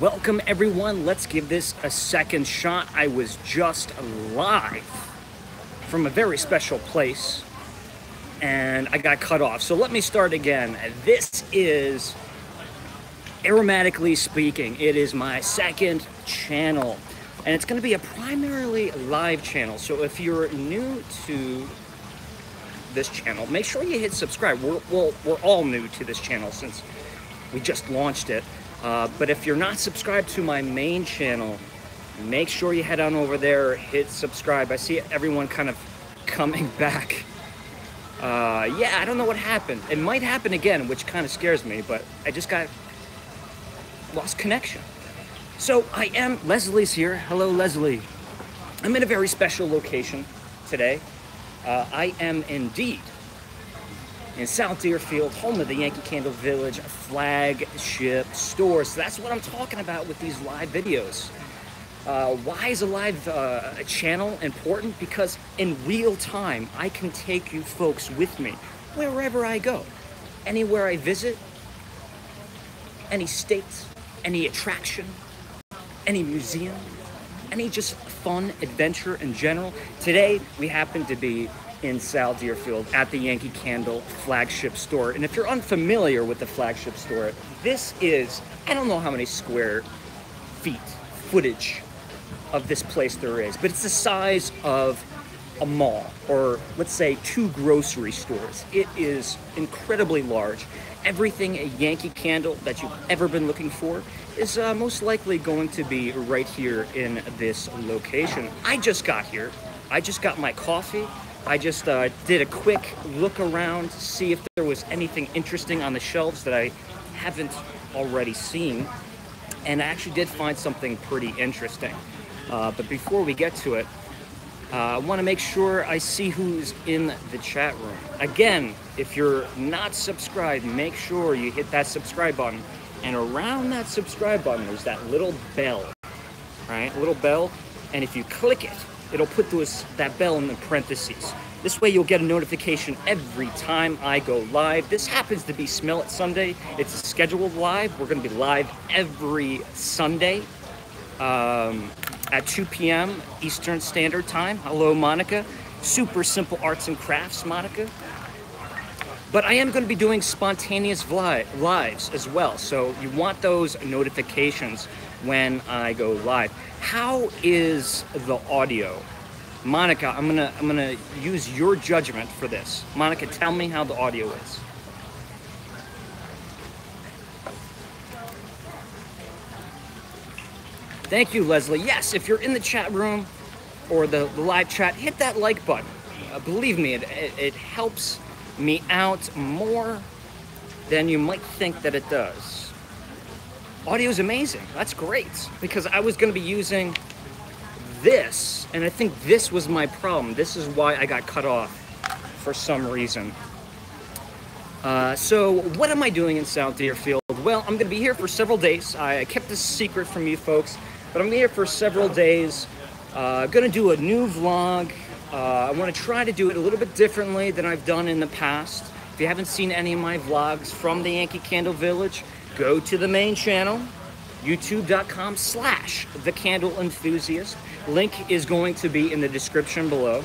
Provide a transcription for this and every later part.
Welcome, everyone. Let's give this a second shot. I was just live from a very special place and I got cut off. So let me start again. This is aromatically speaking, it is my second channel and it's going to be a primarily live channel. So if you're new to this channel, make sure you hit subscribe. We're, we're, we're all new to this channel since we just launched it. Uh, but if you're not subscribed to my main channel, make sure you head on over there, hit subscribe. I see everyone kind of coming back. Uh, yeah, I don't know what happened. It might happen again, which kind of scares me, but I just got lost connection. So I am, Leslie's here. Hello, Leslie. I'm in a very special location today. Uh, I am indeed in South Deerfield, home of the Yankee Candle Village flagship store. So that's what I'm talking about with these live videos. Uh, why is a live uh, channel important? Because in real time, I can take you folks with me wherever I go, anywhere I visit, any state, any attraction, any museum, any just fun adventure in general. Today, we happen to be in South Deerfield at the Yankee Candle flagship store. And if you're unfamiliar with the flagship store, this is, I don't know how many square feet footage of this place there is, but it's the size of a mall or let's say two grocery stores. It is incredibly large. Everything a Yankee Candle that you've ever been looking for is uh, most likely going to be right here in this location. I just got here. I just got my coffee. I just uh, did a quick look around to see if there was anything interesting on the shelves that I haven't already seen. And I actually did find something pretty interesting. Uh, but before we get to it, uh, I want to make sure I see who's in the chat room. Again, if you're not subscribed, make sure you hit that subscribe button. And around that subscribe button, there's that little bell, right? A little bell. And if you click it, it'll put those, that bell in the parentheses. This way you'll get a notification every time I go live. This happens to be Smell It Sunday. It's a scheduled live. We're gonna be live every Sunday um, at 2 p.m. Eastern Standard Time. Hello, Monica. Super simple arts and crafts, Monica. But I am going to be doing spontaneous lives as well. So you want those notifications when I go live. How is the audio? Monica, I'm gonna I'm gonna use your judgment for this. Monica, tell me how the audio is. Thank you, Leslie. Yes, if you're in the chat room or the, the live chat, hit that like button. Uh, believe me, it, it, it helps me out more than you might think that it does. Audio is amazing. That's great because I was going to be using this, and I think this was my problem. This is why I got cut off for some reason. Uh, so what am I doing in South Deerfield? Well, I'm going to be here for several days. I kept this secret from you folks, but I'm here for several days. Uh, going to do a new vlog. Uh, I want to try to do it a little bit differently than I've done in the past. If you haven't seen any of my vlogs from the Yankee Candle Village, go to the main channel, youtube.com slash the candle enthusiast. Link is going to be in the description below.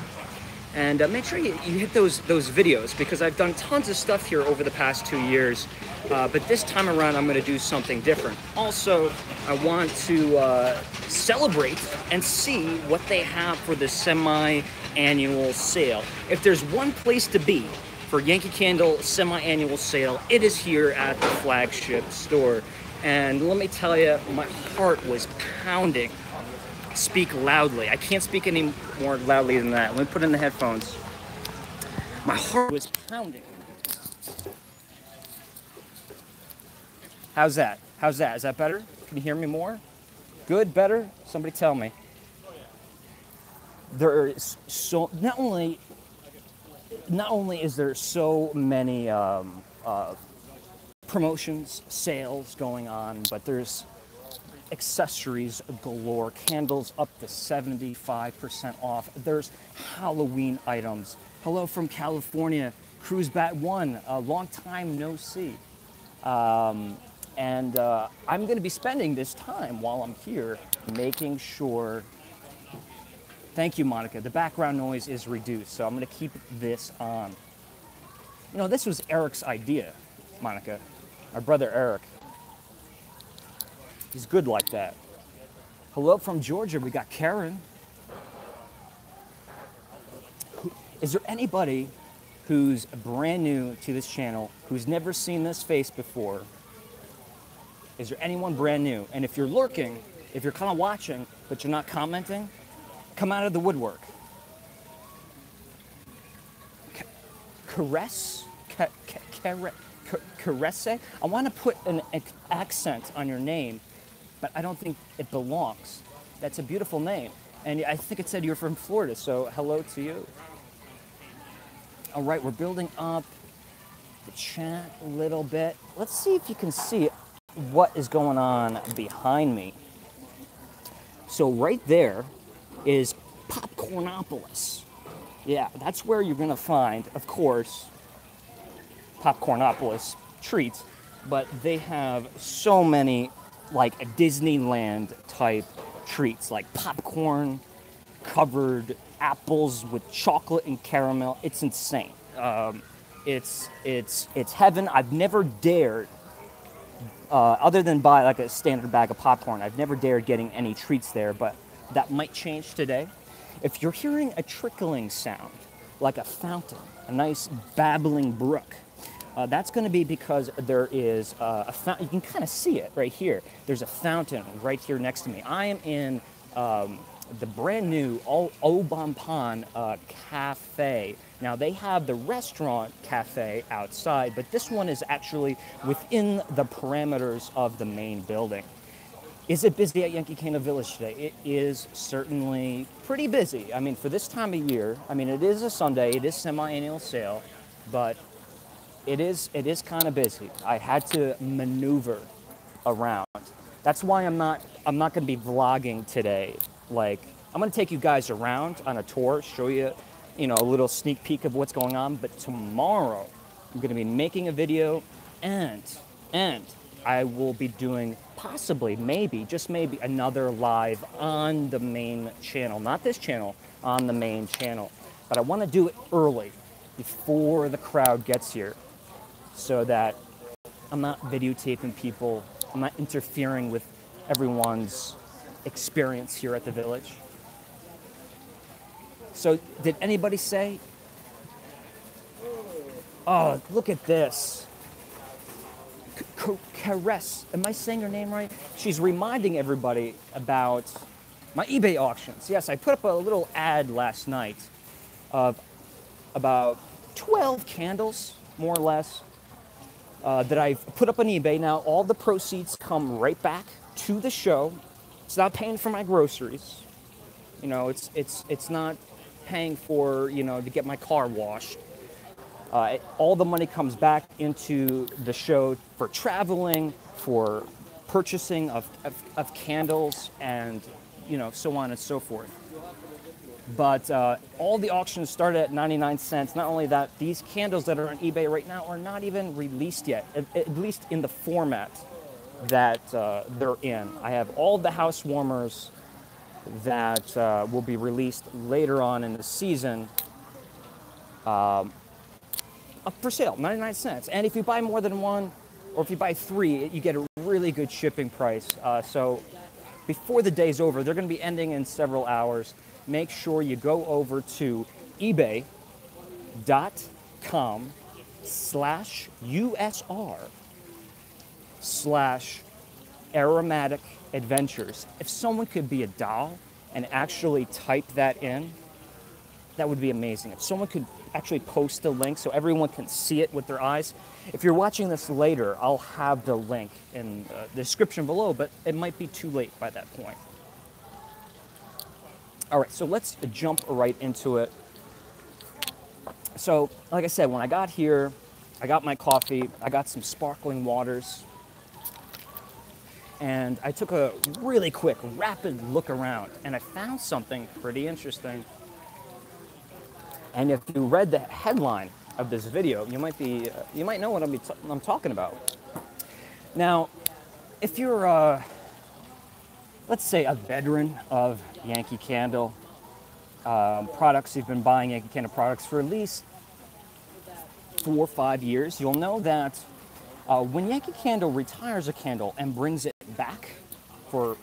And uh, make sure you, you, hit those those videos because I've done tons of stuff here over the past two years. Uh, but this time around, I'm going to do something different. Also, I want to uh, celebrate and see what they have for the semi-annual sale. If there's one place to be for Yankee Candle semi-annual sale. It is here at the flagship store. And let me tell you, my heart was pounding. Speak loudly. I can't speak any more loudly than that. Let me put in the headphones. My heart was pounding. How's that? How's that? Is that better? Can you hear me more? Good, better? Somebody tell me. There is so, not only not only is there so many um, uh, promotions, sales going on, but there's accessories galore, candles up to 75% off. There's Halloween items. Hello from California, Cruise Bat One, a long time no see. Um, And uh, I'm going to be spending this time while I'm here making sure. Thank you, Monica. The background noise is reduced, so I'm going to keep this on. You know, this was Eric's idea, Monica. Our brother Eric. He's good like that. Hello from Georgia. We got Karen. Is there anybody who's brand new to this channel, who's never seen this face before? Is there anyone brand new? And if you're lurking, if you're kind of watching, but you're not commenting, come out of the woodwork. Caress? Caresse? I want to put an accent on your name, but I don't think it belongs. That's a beautiful name. And I think it said you're from Florida, so hello to you. All right, we're building up the chat a little bit. Let's see if you can see what is going on behind me. So right there is Popcornopolis. Yeah, that's where you're gonna find, of course, Popcornopolis treats, but they have so many like Disneyland type treats, like popcorn covered apples with chocolate and caramel. It's insane. Um, it's it's it's heaven. I've never dared, uh, other than buy like a standard bag of popcorn. I've never dared getting any treats there, but that might change today. If you're hearing a trickling sound, like a fountain, a nice babbling brook, uh, that's going to be because there is uh, a fountain. You can kind of see it right here. There's a fountain right here next to me. I am in um, the brand new Au Bon Pain uh, Cafe. Now they have the restaurant cafe outside, but this one is actually within the parameters of the main building. Is it busy at Yankee Candle Village today? It is certainly pretty busy. I mean, for this time of year, I mean, it is a Sunday, it is semi-annual sale, but it is it is kind of busy. I had to maneuver around. That's why I'm not I'm not going to be vlogging today. Like I'm going to take you guys around on a tour, show you, you know, a little sneak peek of what's going on, but tomorrow I'm going to be making a video and and I will be doing possibly, maybe, just maybe another live on the main channel. Not this channel, on the main channel. But I want to do it early, before the crowd gets here, so that I'm not videotaping people, I'm not interfering with everyone's experience here at the village. So, did anybody say? Oh, look at this. Caress. Am I saying her name right? She's reminding everybody about my eBay auctions. Yes, I put up a little ad last night of about 12 candles, more or less, uh, that I've put up on eBay. Now, all the proceeds come right back to the show. It's not paying for my groceries. You know, it's it's it's not paying for you know to get my car washed. Uh, all the money comes back into the show for traveling, for purchasing of, of, of candles, and you know so on and so forth. But uh, all the auctions started at 99 cents. Not only that, these candles that are on eBay right now are not even released yet, at, at least in the format that uh, they're in. I have all the house warmers that uh, will be released later on in the season um, for sale, 99 cents. And if you buy more than one, or if you buy three, you get a really good shipping price. Uh, so before the day's over, they're going to be ending in several hours make sure you go over to ebay.com slash USR slash aromatic adventures. If someone could be a doll and actually type that in, that would be amazing. If someone could actually post the link so everyone can see it with their eyes. If you're watching this later, I'll have the link in uh, the description below, but it might be too late by that point. All right, so let's jump right into it. So, like I said, when I got here, I got my coffee, I got some sparkling waters, and I took a really quick, rapid look around, and I found something pretty interesting. And if you read the headline of this video, you might be, uh, you might know what I'm, I'm talking about. Now, if you're, uh, let's say, a veteran of Yankee Candle um, products, you've been buying Yankee Candle products for at least four or five years, you'll know that uh, when Yankee Candle retires a candle and brings it back for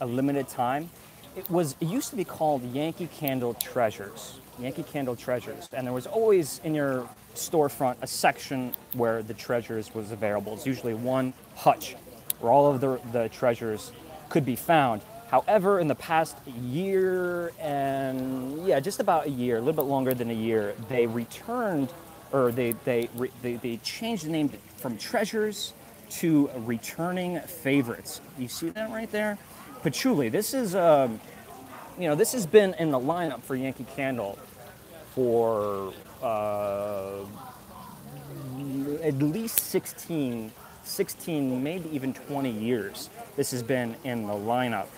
a limited time, it was it used to be called Yankee Candle Treasures. Yankee Candle Treasures, and there was always in your storefront a section where the treasures was available. It's usually one hutch where all of the, the treasures could be found. However, in the past year and yeah, just about a year, a little bit longer than a year, they returned or they they they, they changed the name from treasures to returning favorites. You see that right there? Patchouli. This is um, you know this has been in the lineup for Yankee Candle for uh, at least 16, 16, maybe even 20 years. This has been in the lineup.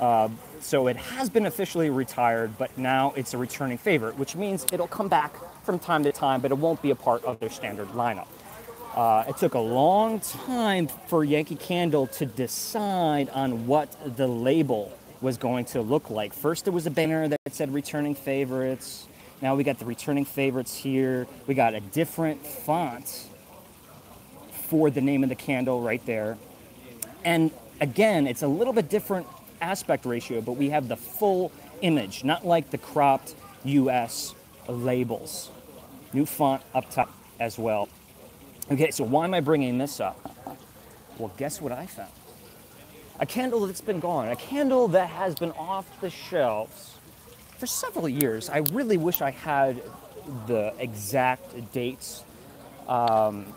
Uh, so it has been officially retired, but now it's a returning favorite, which means it'll come back from time to time, but it won't be a part of their standard lineup. Uh, it took a long time for Yankee Candle to decide on what the label was going to look like. First, there was a banner that said returning favorites. Now we got the returning favorites here. We got a different font for the name of the candle right there. And again, it's a little bit different aspect ratio, but we have the full image, not like the cropped US labels. New font up top as well. Okay, so why am I bringing this up? Well, guess what I found? A candle that's been gone, a candle that has been off the shelves for several years. I really wish I had the exact dates, um,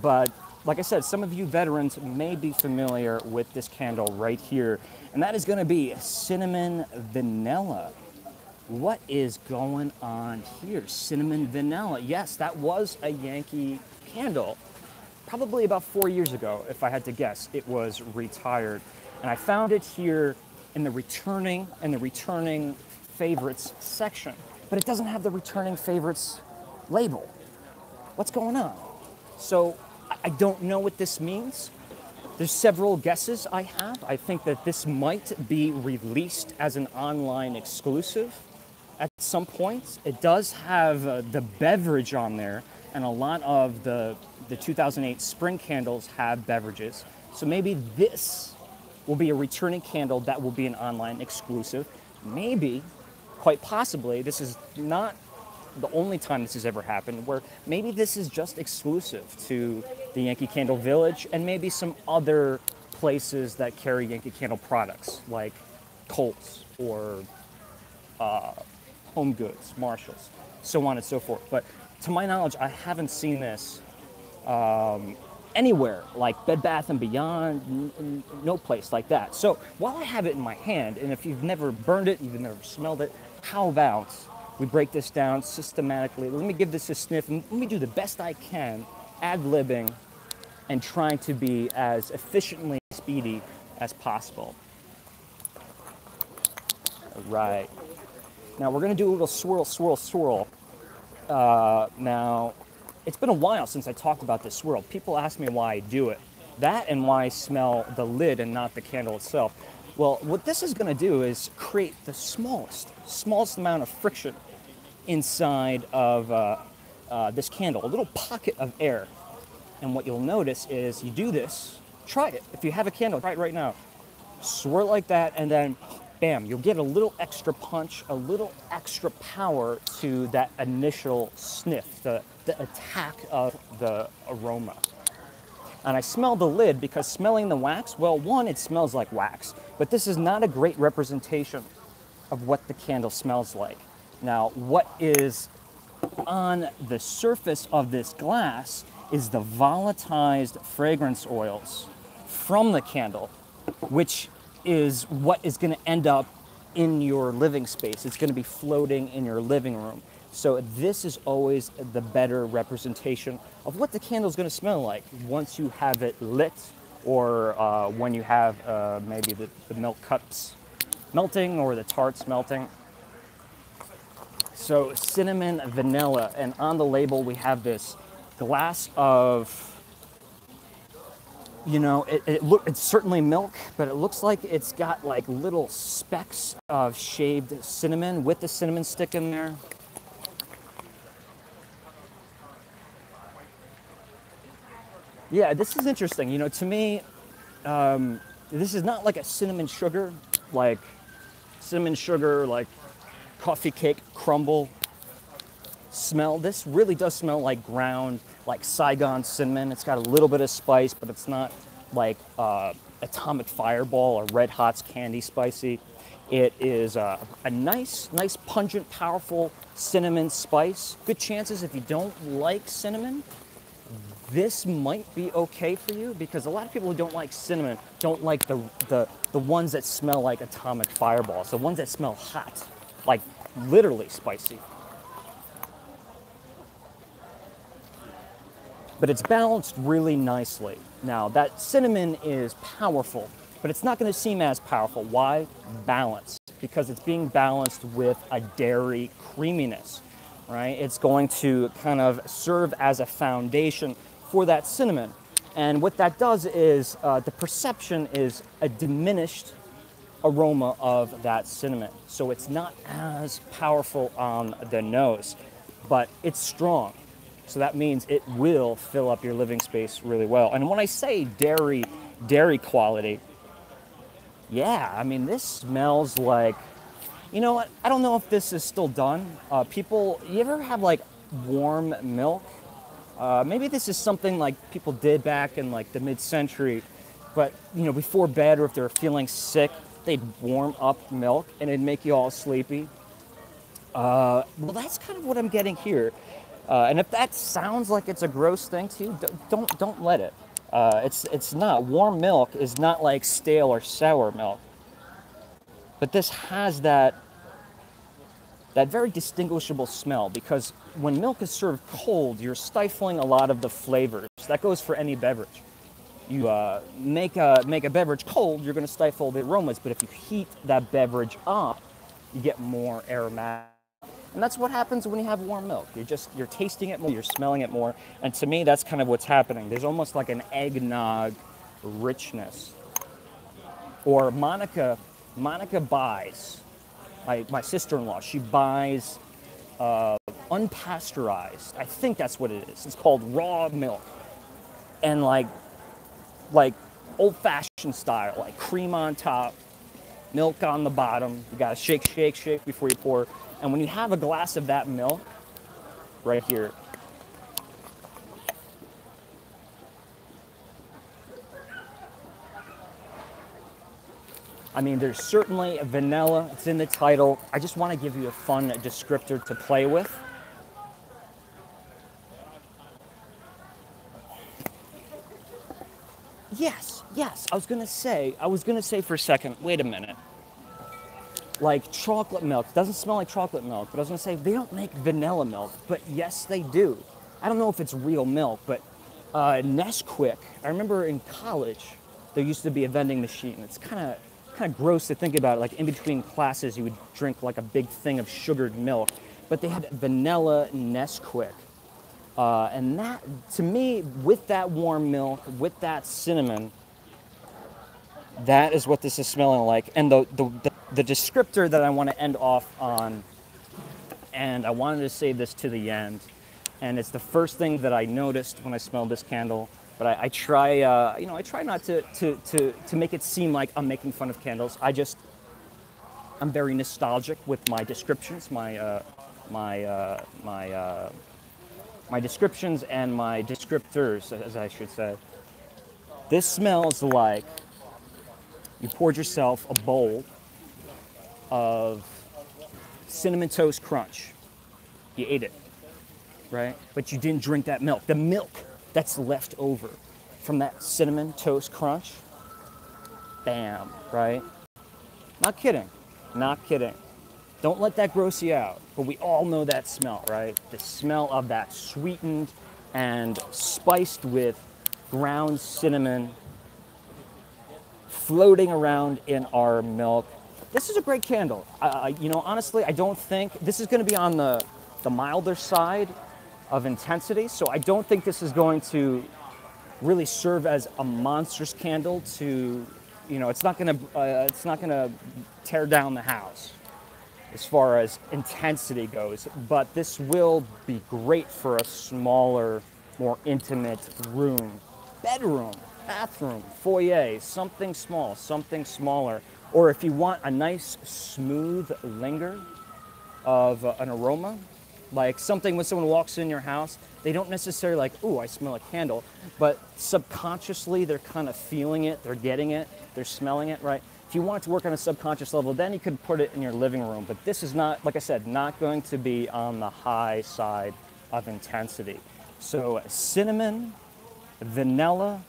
but like I said, some of you veterans may be familiar with this candle right here, and that is going to be cinnamon vanilla. What is going on here? Cinnamon vanilla. Yes, that was a Yankee candle. Probably about four years ago, if I had to guess, it was retired. And I found it here in the returning and the returning favorites section, but it doesn't have the returning favorites label. What's going on? So I don't know what this means. There's several guesses I have. I think that this might be released as an online exclusive at some point. It does have uh, the beverage on there, and a lot of the, the 2008 spring candles have beverages. So maybe this will be a returning candle that will be an online exclusive. Maybe, quite possibly, this is not the only time this has ever happened, where maybe this is just exclusive to the Yankee Candle Village and maybe some other places that carry Yankee Candle products, like Kohl's or uh, Home Goods, Marshalls, so on and so forth. But to my knowledge, I haven't seen this um, anywhere like Bed Bath and Beyond, n- n- no place like that. So while I have it in my hand, and if you've never burned it, you've never smelled it, how about we break this down systematically? Let me give this a sniff and let me do the best I can, ad libbing, and trying to be as efficiently speedy as possible. All right. Now we're going to do a little swirl, swirl, swirl. Uh, now, it's been a while since I talked about this swirl. People ask me why I do it. That and why I smell the lid and not the candle itself. Well, what this is going to do is create the smallest, smallest amount of friction inside of uh, uh, this candle, a little pocket of air. And what you'll notice is you do this, try it. If you have a candle, try it right now. Swirl like that, and then bam, you'll get a little extra punch, a little extra power to that initial sniff, the, the attack of the aroma. And I smell the lid because smelling the wax, well, one, it smells like wax, but this is not a great representation of what the candle smells like. Now, what is on the surface of this glass is the volatilized fragrance oils from the candle, which is what is going to end up in your living space. It's going to be floating in your living room. So this is always the better representation of what the candle is going to smell like once you have it lit or uh, when you have uh, maybe the, the melt cups melting or the tarts melting. So cinnamon, vanilla, and on the label we have this glass of you know, it, it look it's certainly milk, but it looks like it's got like little specks of shaved cinnamon with the cinnamon stick in there. Yeah, this is interesting. You know, to me, um, this is not like a cinnamon sugar, like cinnamon sugar, like coffee cake crumble smell. This really does smell like ground, like Saigon cinnamon. It's got a little bit of spice, but it's not like uh, atomic fireball or red hot's candy spicy. It is uh, a nice, nice, pungent, powerful cinnamon spice. Good chances if you don't like cinnamon, this might be okay for you because a lot of people who don't like cinnamon don't like the, the, the ones that smell like atomic fireballs, the ones that smell hot, like literally spicy. But it's balanced really nicely. Now, that cinnamon is powerful, but it's not going to seem as powerful. Why? Balance. Because it's being balanced with a dairy creaminess, right? It's going to kind of serve as a foundation for that cinnamon. And what that does is uh, the perception is a diminished aroma of that cinnamon. So it's not as powerful on the nose, but it's strong. So that means it will fill up your living space really well. And when I say dairy, dairy quality, yeah, I mean, this smells like, you know what? I don't know if this is still done. Uh, people, you ever have like warm milk uh, maybe this is something like people did back in like the mid-century, but you know, before bed or if they were feeling sick, they'd warm up milk and it'd make you all sleepy. Uh, well, that's kind of what I'm getting here. Uh, and if that sounds like it's a gross thing to you, don't don't let it. Uh, it's it's not. Warm milk is not like stale or sour milk. But this has that that very distinguishable smell because when milk is served cold, you're stifling a lot of the flavors. That goes for any beverage. You uh, make, a, make a beverage cold, you're going to stifle the aromas, but if you heat that beverage up, you get more aromatic. And that's what happens when you have warm milk. You're just you're tasting it more, you're smelling it more, and to me that's kind of what's happening. There's almost like an eggnog richness. Or Monica Monica buys my, my sister-in-law, she buys uh, unpasteurized. I think that's what it is. It's called raw milk, and like like old-fashioned style, like cream on top, milk on the bottom. You gotta shake, shake, shake before you pour. And when you have a glass of that milk, right here, I mean, there's certainly a vanilla, it's in the title. I just want to give you a fun descriptor to play with. Yes, yes, I was gonna say, I was gonna say for a second, wait a minute. Like chocolate milk, it doesn't smell like chocolate milk, but I was gonna say, they don't make vanilla milk, but yes, they do. I don't know if it's real milk, but uh, Nesquik, I remember in college, there used to be a vending machine. It's kind of kind of gross to think about it. Like in between classes, you would drink like a big thing of sugared milk. But they had vanilla Nesquik. Uh, and that, to me, with that warm milk, with that cinnamon, that is what this is smelling like. And the, the, the, the descriptor that I want to end off on, and I wanted to save this to the end, and it's the first thing that I noticed when I smelled this candle but I, I try, uh, you know, I try not to, to, to, to make it seem like I'm making fun of candles. I just, I'm very nostalgic with my descriptions, my, uh, my, uh, my, uh, my descriptions and my descriptors, as I should say. This smells like you poured yourself a bowl of cinnamon toast crunch. You ate it, right? But you didn't drink that milk. The milk that's left over from that cinnamon toast crunch. Bam, right? Not kidding. Not kidding. Don't let that gross you out. But we all know that smell, right? The smell of that sweetened and spiced with ground cinnamon floating around in our milk. This is a great candle. Uh, you know, honestly, I don't think this is going to be on the, the milder side of intensity. So I don't think this is going to really serve as a monstrous candle to, you know, it's not gonna, uh, it's not gonna tear down the house as far as intensity goes, but this will be great for a smaller, more intimate room, bedroom, bathroom, foyer, something small, something smaller. Or if you want a nice, smooth linger of uh, an aroma, like something when someone walks in your house, they don't necessarily like, ooh, I smell a candle, but subconsciously they're kind of feeling it, they're getting it, they're smelling it, right? If you want to work on a subconscious level, then you could put it in your living room. But this is not, like I said, not going to be on the high side of intensity. So cinnamon, vanilla,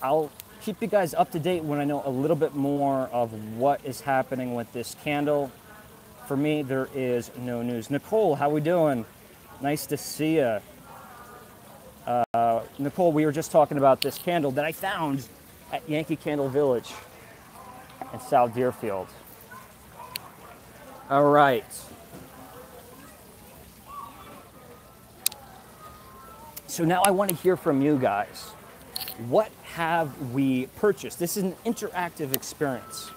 I'll keep you guys up to date when I know a little bit more of what is happening with this candle. For me, there is no news. Nicole, how we doing? Nice to see you. Uh, Nicole, we were just talking about this candle that I found at Yankee Candle Village in South Deerfield. All right. So now I want to hear from you guys. What have we purchased? This is an interactive experience.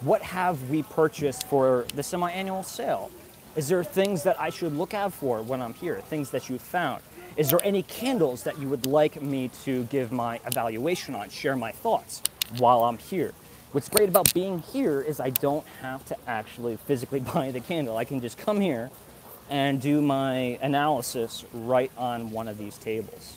What have we purchased for the semi annual sale? Is there things that I should look out for when I'm here? Things that you found? Is there any candles that you would like me to give my evaluation on, share my thoughts while I'm here? What's great about being here is I don't have to actually physically buy the candle. I can just come here and do my analysis right on one of these tables.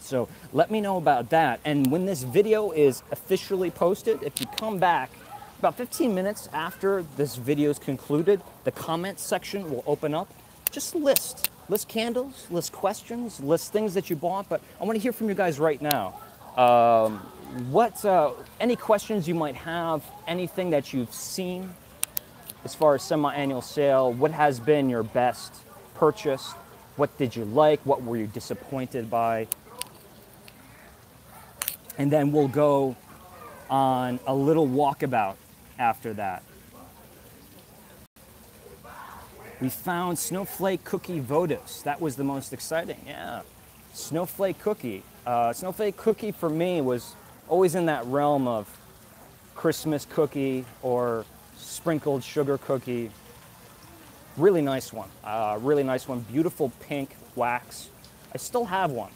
So let me know about that. And when this video is officially posted, if you come back about 15 minutes after this video is concluded, the comments section will open up. Just list, list candles, list questions, list things that you bought. But I want to hear from you guys right now. Um, what, uh, any questions you might have, anything that you've seen as far as semi-annual sale, what has been your best purchase? What did you like? What were you disappointed by? And then we'll go on a little walkabout after that. We found Snowflake Cookie votives. That was the most exciting, yeah. Snowflake Cookie. Uh, Snowflake Cookie for me was always in that realm of Christmas cookie or sprinkled sugar cookie. Really nice one. Uh, really nice one. Beautiful pink wax. I still have one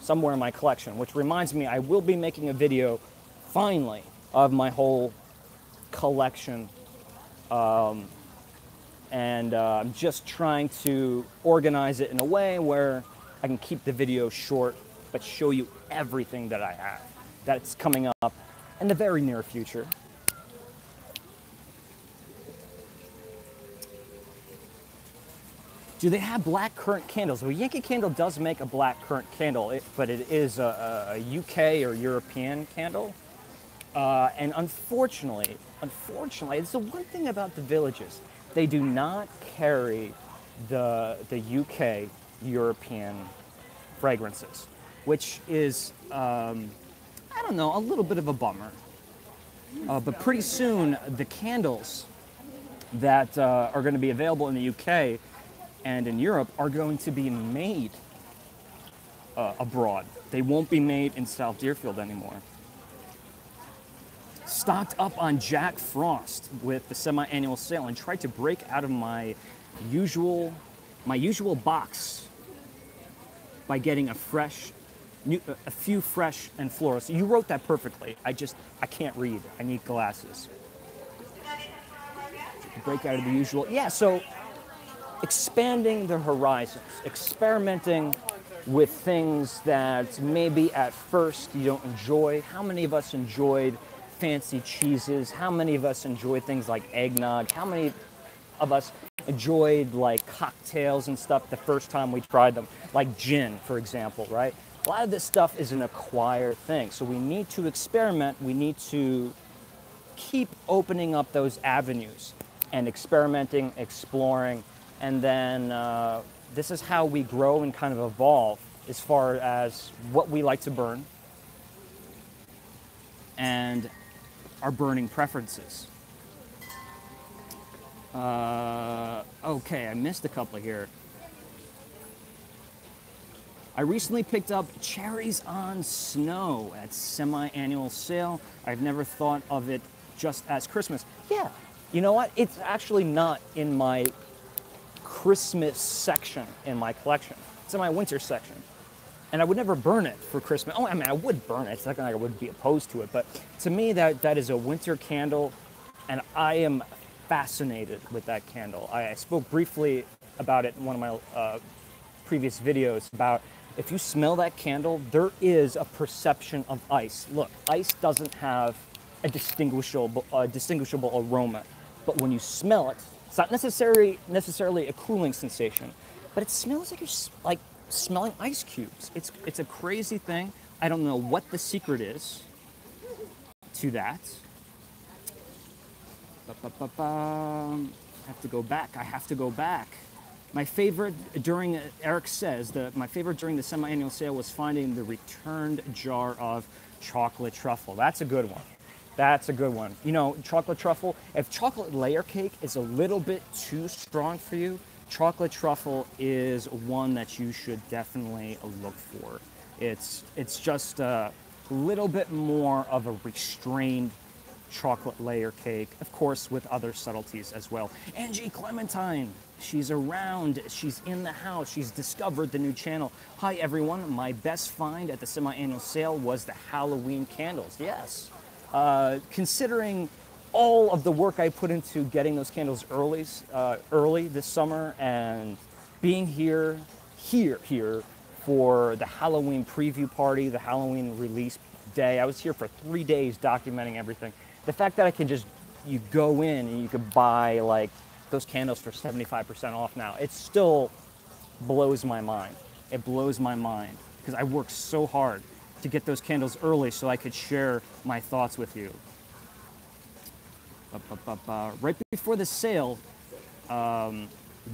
somewhere in my collection, which reminds me I will be making a video finally of my whole collection. Um, and uh, I'm just trying to organize it in a way where I can keep the video short but show you everything that I have that's coming up in the very near future. Do they have black currant candles? Well, Yankee Candle does make a black currant candle, but it is a, a UK or European candle. Uh, and unfortunately, unfortunately, it's the one thing about the villages. They do not carry the, the UK European fragrances, which is, um, I don't know, a little bit of a bummer. Uh, but pretty soon, the candles that uh, are going to be available in the UK and in Europe are going to be made uh, abroad. They won't be made in South Deerfield anymore. Stocked up on Jack Frost with the semi-annual sale and tried to break out of my usual my usual box by getting a fresh new, a few fresh and floral. So you wrote that perfectly. I just I can't read. I need glasses. Break out of the usual. Yeah, so expanding the horizons, experimenting with things that maybe at first you don't enjoy. How many of us enjoyed fancy cheeses? How many of us enjoy things like eggnog? How many of us enjoyed like cocktails and stuff the first time we tried them? Like gin, for example, right? A lot of this stuff is an acquired thing. So we need to experiment. We need to keep opening up those avenues and experimenting, exploring, and then uh, this is how we grow and kind of evolve as far as what we like to burn and our burning preferences. Uh, okay, I missed a couple here. I recently picked up Cherries on Snow at semi-annual sale. I've never thought of it just as Christmas. Yeah, you know what? It's actually not in my Christmas section in my collection. It's in my winter section. And I would never burn it for Christmas. Oh, I mean, I would burn it. It's not like I would be opposed to it. But to me, that, that is a winter candle. And I am fascinated with that candle. I, I spoke briefly about it in one of my uh, previous videos about if you smell that candle, there is a perception of ice. Look, ice doesn't have a distinguishable, uh, distinguishable aroma, but when you smell it, it's not necessarily necessarily a cooling sensation, but it smells like you're like smelling ice cubes. It's it's a crazy thing. I don't know what the secret is to that. Ba-ba-ba-ba. I have to go back. I have to go back. My favorite during, Eric says, the, my favorite during the semi-annual sale was finding the returned jar of chocolate truffle. That's a good one. That's a good one. You know, chocolate truffle, if chocolate layer cake is a little bit too strong for you, chocolate truffle is one that you should definitely look for. It's, it's just a little bit more of a restrained chocolate layer cake, of course, with other subtleties as well. Angie Clementine, she's around, she's in the house, she's discovered the new channel. Hi, everyone. My best find at the semi annual sale was the Halloween candles. Yes. Uh, considering all of the work I put into getting those candles early, uh, early this summer and being here, here, here for the Halloween preview party, the Halloween release day. I was here for three days documenting everything the fact that I can just you go in and you could buy like those candles for 75% off now, it still blows my mind. It blows my mind because I worked so hard to get those candles early so I could share my thoughts with you. Right before the sale, um,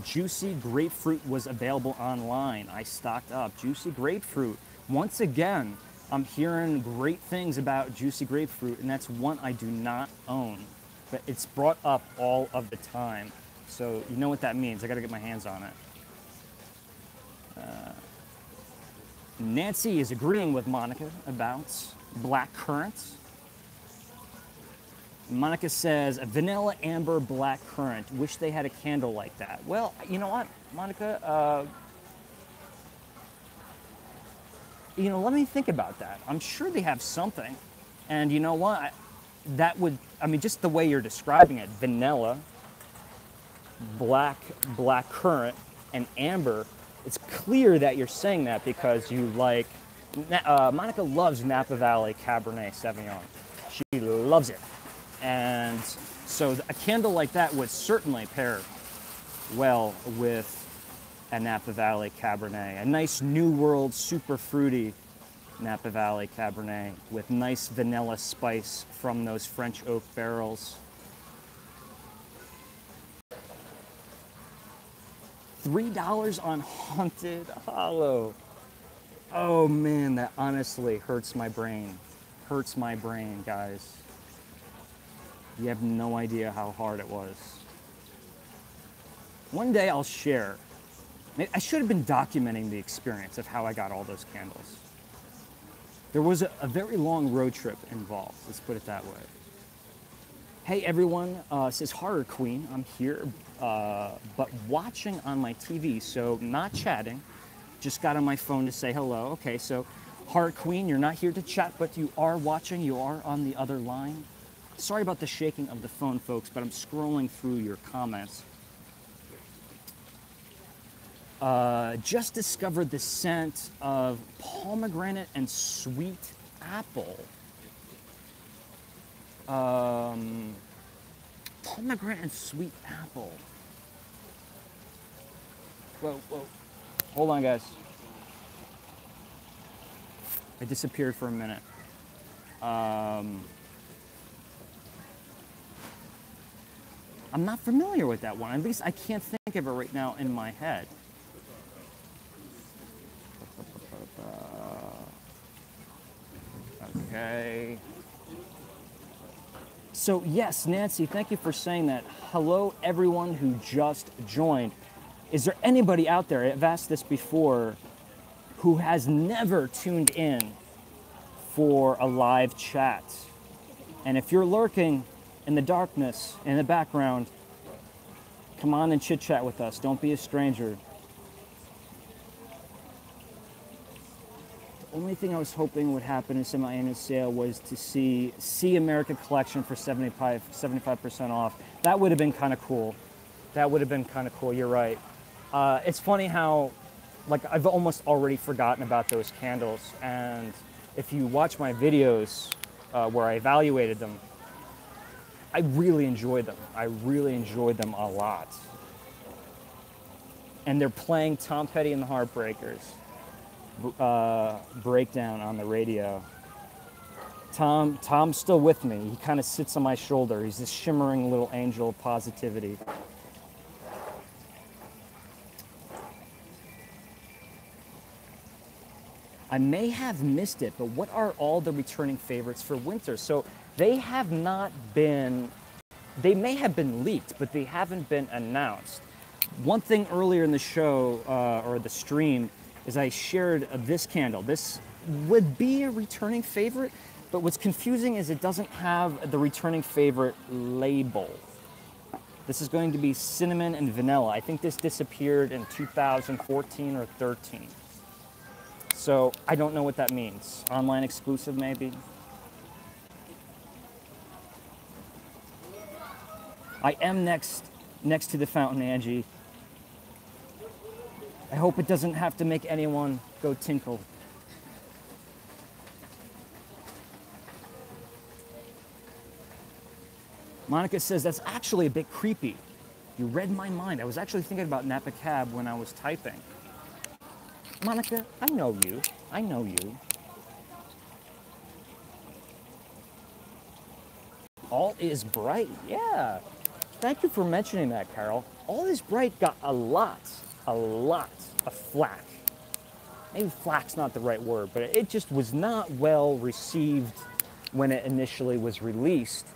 Juicy Grapefruit was available online. I stocked up. Juicy Grapefruit, once again, I'm hearing great things about Juicy Grapefruit, and that's one I do not own. But it's brought up all of the time. So you know what that means. I got to get my hands on it. Uh, Nancy is agreeing with Monica about black currants. Monica says, a vanilla amber black currant. Wish they had a candle like that. Well, you know what, Monica? Uh, you know, let me think about that. I'm sure they have something. And you know what? That would, I mean, just the way you're describing it vanilla, black, black currant, and amber. It's clear that you're saying that because you like, uh, Monica loves Napa Valley Cabernet Sauvignon. She loves it. And so a candle like that would certainly pair well with a Napa Valley Cabernet. A nice New World super fruity Napa Valley Cabernet with nice vanilla spice from those French oak barrels. $3 on Haunted Hollow. Oh man, that honestly hurts my brain. Hurts my brain, guys. You have no idea how hard it was. One day I'll share I should have been documenting the experience of how I got all those candles. There was a, a very long road trip involved, let's put it that way. Hey everyone, uh, says Horror Queen. I'm here, uh, but watching on my TV, so not chatting. Just got on my phone to say hello. Okay, so Horror Queen, you're not here to chat, but you are watching. You are on the other line. Sorry about the shaking of the phone, folks, but I'm scrolling through your comments. Uh, just discovered the scent of pomegranate and sweet apple. Um, pomegranate and sweet apple. Whoa, whoa. Hold on, guys. I disappeared for a minute. Um, I'm not familiar with that one. At least I can't think of it right now in my head. Okay. So, yes, Nancy, thank you for saying that. Hello, everyone who just joined. Is there anybody out there, I've asked this before, who has never tuned in for a live chat. And if you're lurking in the darkness, in the background, come on and chit chat with us. Don't be a stranger. The only thing I was hoping would happen in semi-annual sale was to see see America collection for 75 75% off. That would have been kind of cool. That would have been kind of cool. You're right. Uh, it's funny how, like, I've almost already forgotten about those candles, and if you watch my videos uh, where I evaluated them, I really enjoy them. I really enjoy them a lot. And they're playing Tom Petty and the Heartbreakers uh, breakdown on the radio. Tom, Tom's still with me. He kind of sits on my shoulder. He's this shimmering little angel of positivity. I may have missed it, but what are all the returning favorites for winter? So they have not been, they may have been leaked, but they haven't been announced. One thing earlier in the show uh, or the stream is I shared uh, this candle. This would be a returning favorite, but what's confusing is it doesn't have the returning favorite label. This is going to be cinnamon and vanilla. I think this disappeared in 2014 or 13. So I don't know what that means. Online exclusive, maybe? I am next next to the fountain, Angie. I hope it doesn't have to make anyone go tinkle. Monica says that's actually a bit creepy. You read my mind. I was actually thinking about Napa Cab when I was typing. Monica, I know you. I know you. All is bright. Yeah. Thank you for mentioning that, Carol. All is bright got a lot, a lot of flack. Maybe flack's not the right word, but it just was not well received when it initially was released.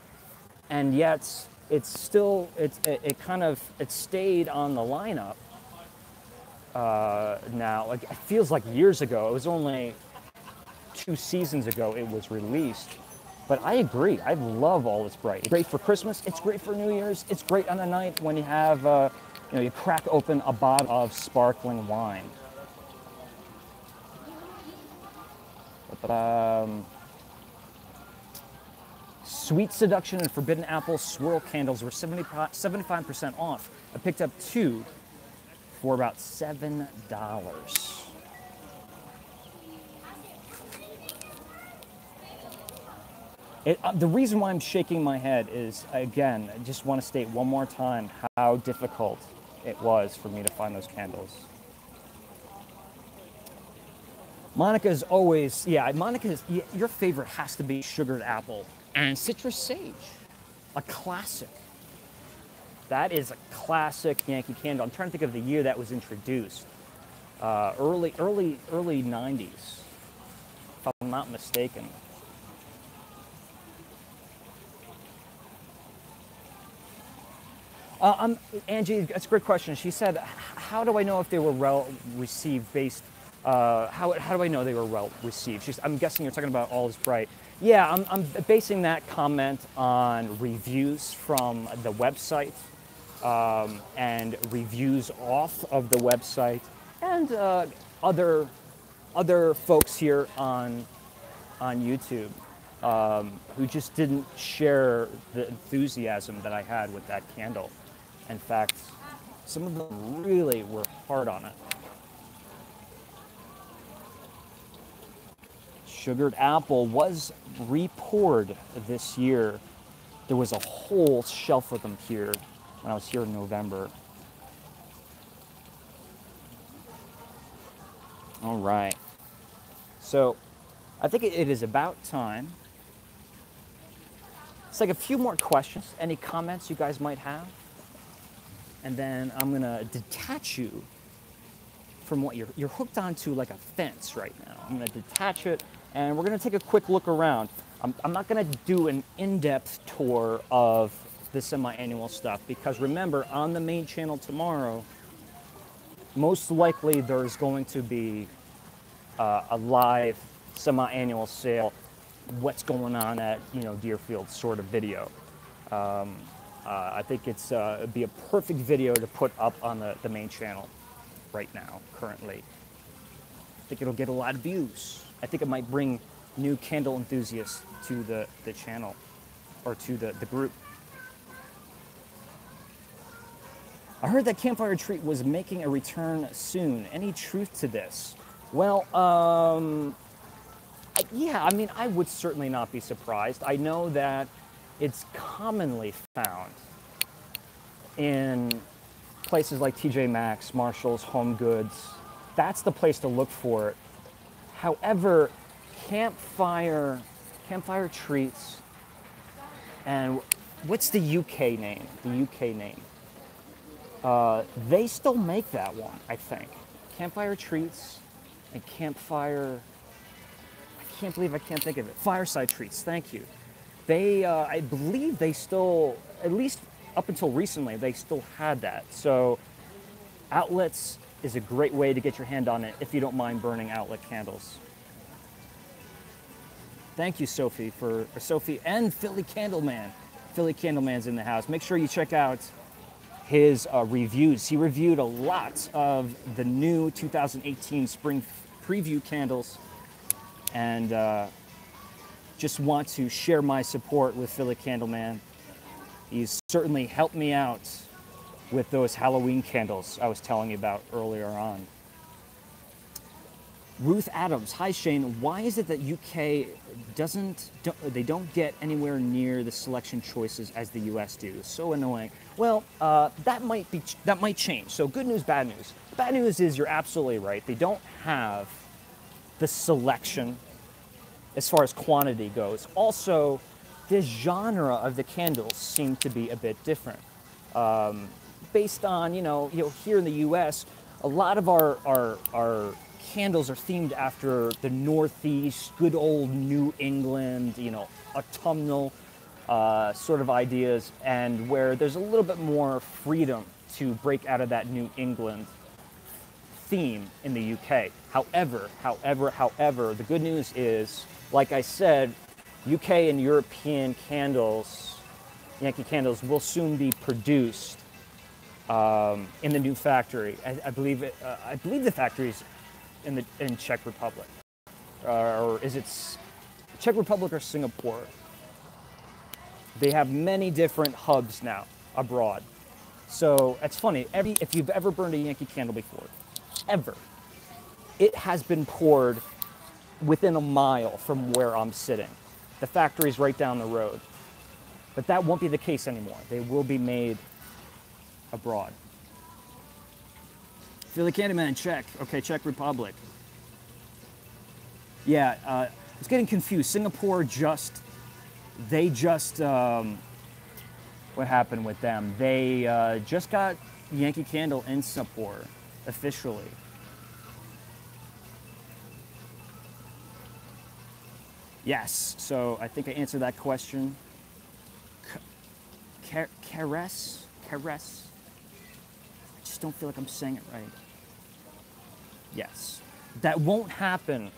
And yet, it's still, it's, it, it kind of, it stayed on the lineup uh, now. Like, it feels like years ago. It was only two seasons ago it was released. But I agree. I love All Is Bright. It's great for Christmas. It's great for New Year's. It's great on a night when you have, uh, you know, you crack open a bottle of sparkling wine. Um, Sweet Seduction and Forbidden Apple swirl candles were 70, 75% off. I picked up two for about $7. It, uh, the reason why I'm shaking my head is, again, I just want to state one more time how difficult it was for me to find those candles. Monica is always, yeah, Monica your favorite has to be sugared apple and citrus sage, a classic. That is a classic Yankee candle. I'm trying to think of the year that was introduced. Uh, early, early, early 90s, if I'm not mistaken. Uh, um, Angie, that's a great question. She said, "How do I know if they were well received based? Uh, how, how do I know they were well received?" She's, I'm guessing you're talking about All Is Bright. Yeah, I'm, I'm basing that comment on reviews from the website um, and reviews off of the website and uh, other other folks here on on YouTube um, who just didn't share the enthusiasm that I had with that candle. In fact, some of them really were hard on it. Sugared apple was repoured this year. There was a whole shelf of them here when I was here in November. All right. So I think it is about time. It's like a few more questions. Any comments you guys might have? And then I'm to detach you from what you're, you're hooked onto like a fence right now. I'm to detach it and we're to take a quick look around. I'm, I'm not to do an in-depth tour of the semi-annual stuff because remember on the main channel tomorrow most likely there's going to be uh, a live semi-annual sale, what's going on at you know Deerfield sort of video. Um, uh, I think it's uh, it'd be a perfect video to put up on the, the main channel right now, currently. I think it'll get a lot of views. I think it might bring new candle enthusiasts to the, the channel or to the, the group. I heard that Campfire Treat was making a return soon. Any truth to this? Well, um, I, yeah, I mean, I would certainly not be surprised. I know that it's commonly found in places like TJ Maxx, Marshalls, Home Goods. That's the place to look for it. However, campfire, campfire treats, and what's the UK name? The UK name. Uh, they still make that one, I think. Campfire treats and campfire. I can't believe I can't think of it. Fireside treats. Thank you. They, uh, I believe they still, at least up until recently, they still had that. So outlets is a great way to get your hand on it if you don't mind burning outlet candles. Thank you, Sophie, for Sophie and Philly Candleman. Philly Candleman's in the house. Make sure you check out his uh, reviews. He reviewed a lot of the new 2018 spring preview candles, and uh, just want to share my support with Philly Candleman. He's certainly helped me out with those Halloween candles I was telling you about earlier on. Ruth Adams, hi Shane. Why is it that UK doesn't don't, they don't get anywhere near the selection choices as the US do? So annoying. Well, uh, that might be that might change. So good news, bad news. Bad news is you're absolutely right. They don't have the selection as far as quantity goes. Also, the genre of the candles seem to be a bit different. Um, based on you know you know here in the U.S., a lot of our our our candles are themed after the Northeast, good old New England, you know, autumnal uh, sort of ideas, and where there's a little bit more freedom to break out of that New England theme in the UK. However, however, however, the good news is, like I said, UK and European candles, Yankee candles, will soon be produced um, in the new factory. I, I believe it, uh, I believe the factory's in the in Czech Republic, uh, or is it Czech Republic or Singapore? They have many different hubs now abroad. So it's funny. Every if you've ever burned a Yankee candle before, ever, it has been poured within a mile from where I'm sitting. The factory's right down the road. But that won't be the case anymore. They will be made abroad. Philly Candleman, Czech. Okay, Czech Republic. Yeah, uh, it's getting confused. Singapore just, they just, um, what happened with them? They uh, just got Yankee Candle in Singapore officially. Yes, so I think I answered that question. Caress? Caress? I just don't feel like I'm saying it right. Yes. That won't happen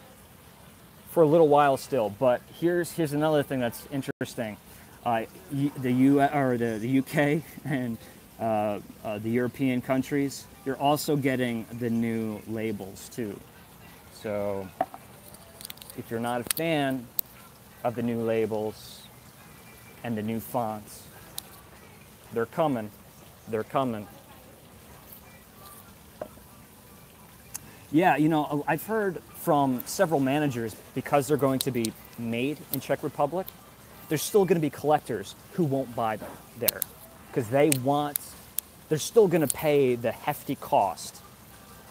for a little while still, but here's here's another thing that's interesting. Uh, the U or the, the UK and uh, uh, the European countries, you're also getting the new labels too. So if you're not a fan of the new labels and the new fonts, they're coming. They're coming. Yeah, you know, uh, I've heard from several managers because they're going to be made in Czech Republic, there's still going to be collectors who won't buy them there because they want, they're still going to pay the hefty cost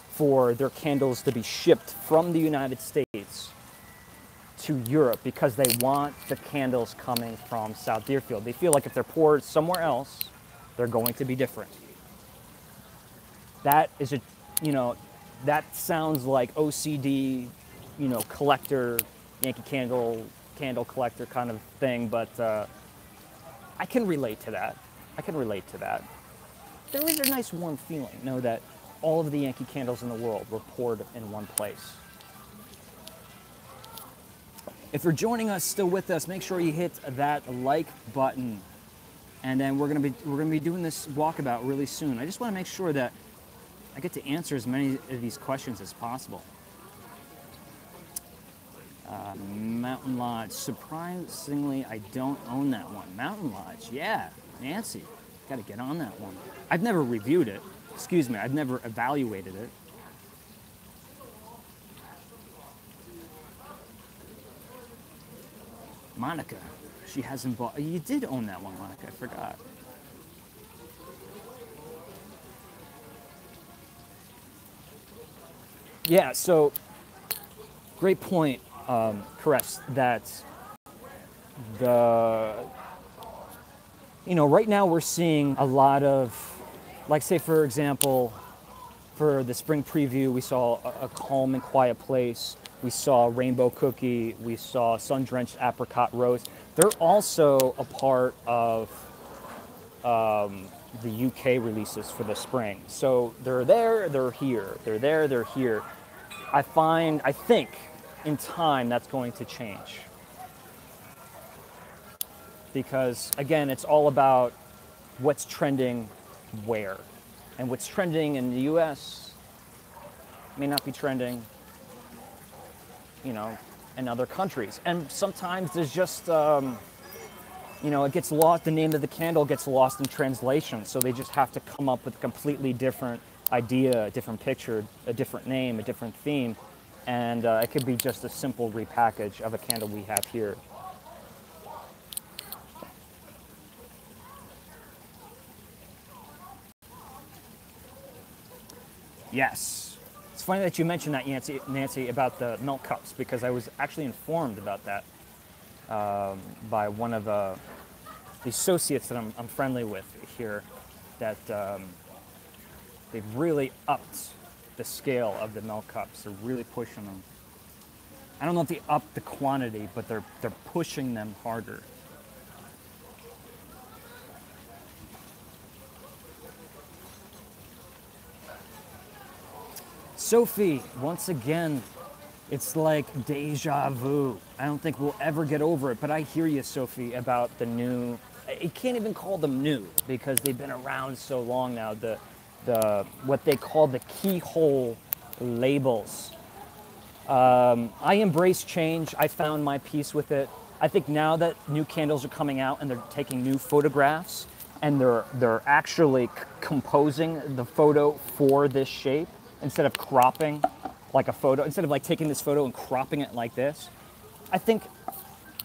for their candles to be shipped from the United States to Europe because they want the candles coming from South Deerfield. They feel like if they're poured somewhere else, they're going to be different. That is a, you know, that sounds like OCD, you know, collector, Yankee Candle, candle collector kind of thing, but uh, I can relate to that. I can relate to that. There is a nice warm feeling, know that all of the Yankee candles in the world were poured in one place. If you're joining us, still with us, make sure you hit that like button. And then we're gonna be we're gonna be doing this walkabout really soon. I just want to make sure that I get to answer as many of these questions as possible. Uh, Mountain Lodge. Surprisingly, I don't own that one. Mountain Lodge, yeah, Nancy, got to get on that one. I've never reviewed it. Excuse me, I've never evaluated it. Monica, she hasn't bought. You did own that one, Monica. I forgot. Yeah. So, great point, um, Caress, that the you know right now we're seeing a lot of, like say for example, for the spring preview, we saw a, a calm and quiet place. We saw Rainbow Cookie. We saw Sun Drenched Apricot Rose. They're also a part of um, the UK releases for the spring. So they're there, they're here. They're there, they're here. I find, I think in time that's going to change. Because again, it's all about what's trending where. And what's trending in the US may not be trending you know, in other countries. And sometimes there's just, um, you know, it gets lost, the name of the candle gets lost in translation. So they just have to come up with a completely different idea, a different picture, a different name, a different theme. And uh, it could be just a simple repackage of a candle we have here. Yes funny that you mentioned that, Nancy, Nancy, about the melt cups because I was actually informed about that um, by one of uh, the associates that I'm, I'm, friendly with here. That um, they've really upped the scale of the melt cups. They're really pushing them. I don't know if they upped the quantity, but they're they're pushing them harder. Sophie, once again, it's like deja vu. I don't think we'll ever get over it, but I hear you, Sophie, about the new. You can't even call them new because they've been around so long now. The, the what they call the keyhole labels. Um, I embrace change. I found my peace with it. I think now that new candles are coming out and they're taking new photographs and they're they're actually c- composing the photo for this shape instead of cropping like a photo, instead of like taking this photo and cropping it like this, I think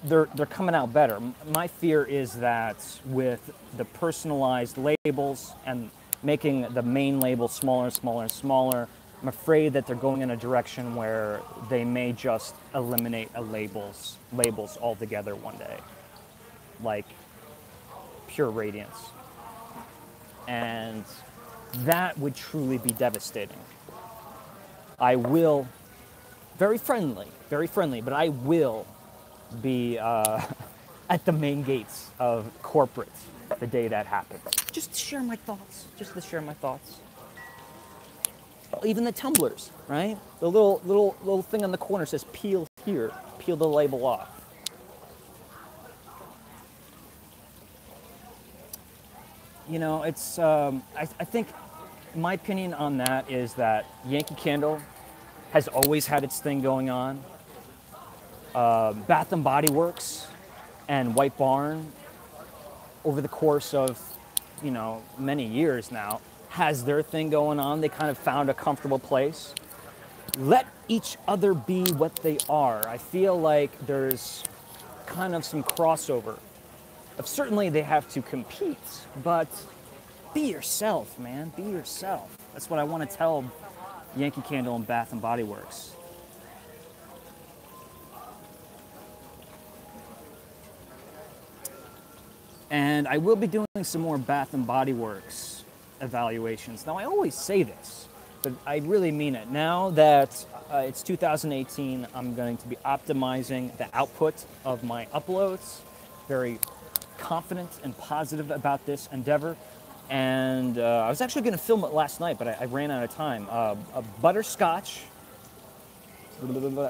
they're, they're coming out better. My fear is that with the personalized labels and making the main label smaller and smaller and smaller, I'm afraid that they're going in a direction where they may just eliminate a labels labels altogether one day, like pure radiance, and that would truly be devastating. I will, very friendly, very friendly, but I will be uh, at the main gates of corporate the day that happens. Just to share my thoughts, just to share my thoughts. Even the tumblers, right? The little little little thing on the corner says "peel here," peel the label off. You know, it's. Um, I, I think my opinion on that is that Yankee Candle has always had its thing going on. Uh, Bath and Body Works and White Barn, over the course of you know many years now, has their thing going on. They kind of found a comfortable place. Let each other be what they are. I feel like there's kind of some crossover. Certainly, they have to compete, but be yourself, man. Be yourself. That's what I want to tell Yankee Candle and Bath and Body Works. And I will be doing some more Bath and Body Works evaluations. Now, I always say this, but I really mean it. Now that uh, it's 2018, I'm going to be optimizing the output of my uploads. Very confident and positive about this endeavor and uh, I was actually going to film it last night, but I, I ran out of time. Uh, a butterscotch,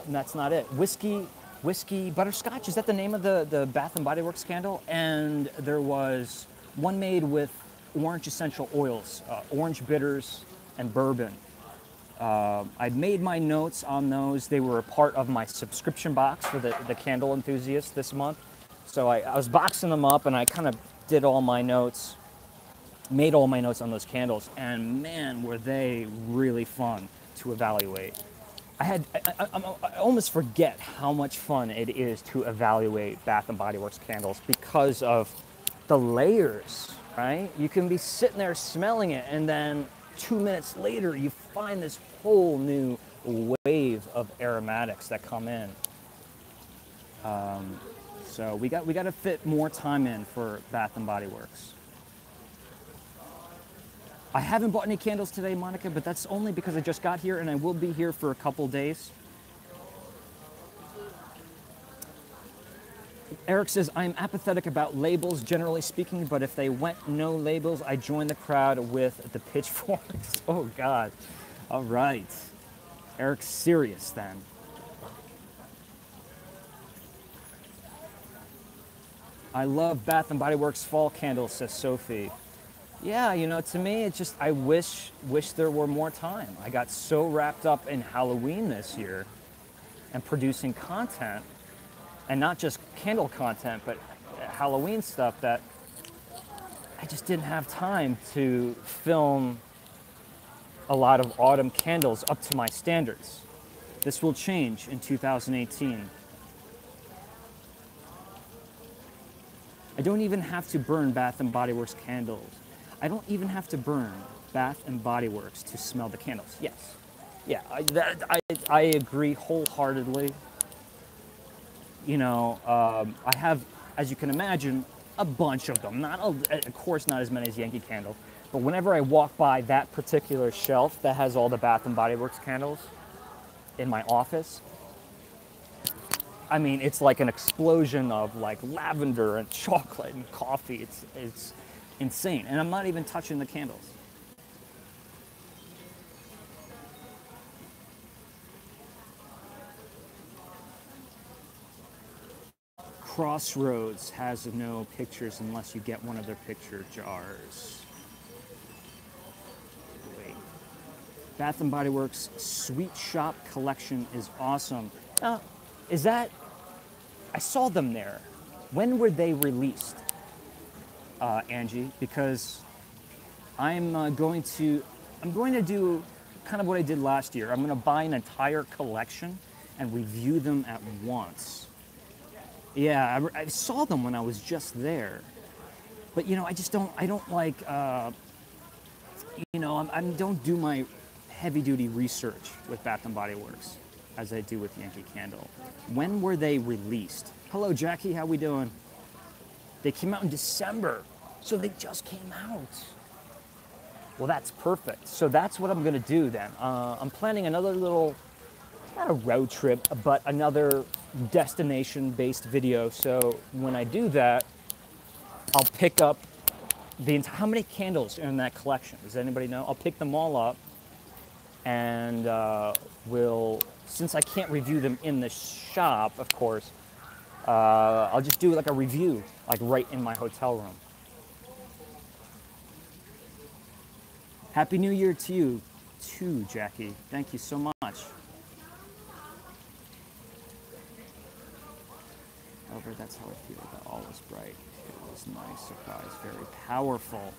that's not it. Whiskey whiskey butterscotch. Is that the name of the, the Bath and Body Works candle? And there was one made with orange essential oils, uh, orange bitters, and bourbon. Uh, I'd made my notes on those. They were a part of my subscription box for the, the candle enthusiast this month. So I, I was boxing them up and I kind of did all my notes, made all my notes on those candles, and man, were they really fun to evaluate. I had I, I, I, almost forget how much fun it is to evaluate Bath and Body Works candles because of the layers, right? You can be sitting there smelling it, and then two minutes later, you find this whole new wave of aromatics that come in. Um, so we got we got to fit more time in for Bath and Body Works. I haven't bought any candles today, Monica, but that's only because I just got here and I will be here for a couple days. Eric says, I'm apathetic about labels, generally speaking, but if they went no labels, I join the crowd with the pitchforks. oh, God. All right. Eric's serious then. I love Bath and Body Works fall candles, says Sophie. Yeah, you know, to me, it's just I wish wish there were more time. I got so wrapped up in Halloween this year and producing content, and not just candle content, but uh, Halloween stuff that I just didn't have time to film a lot of autumn candles up to my standards. This will change in 2018. I don't even have to burn Bath and Body Works candles. I don't even have to burn Bath and Body Works to smell the candles. Yes. Yeah, I, that, I, I agree wholeheartedly. You know, um, I have, as you can imagine, a bunch of them. Not, a, of course, not as many as Yankee Candle, but whenever I walk by that particular shelf that has all the Bath and Body Works candles in my office, I mean, it's like an explosion of like lavender and chocolate and coffee. It's, it's insane. And I'm not even touching the candles. Crossroads has no pictures unless you get one of their picture jars. Wait. Bath and Body Works Sweet Shop collection is awesome. Uh, is that I saw them there. When were they released, uh, Angie? Because I'm uh, going to I'm going to do kind of what I did last year. I'm going to buy an entire collection and review them at once. Yeah, I, I saw them when I was just there, but you know, I just don't I don't like uh, you know I don't do my heavy duty research with Bath and Body Works as I do with Yankee Candle. When were they released? Hello, Jackie. How we doing? They came out in December, so they just came out. Well, that's perfect. So that's what I'm to do then. Uh, I'm planning another little, not a road trip, but another destination-based video. So when I do that, I'll pick up the how many candles are in that collection. Does anybody know? I'll pick them all up, and uh, we'll since I can't review them in the shop, of course, uh, I'll just do like a review, like right in my hotel room. Happy New Year to you, too, Jackie. Thank you so much. Over, that's how I feel. That all was bright. It was nice surprise, very powerful.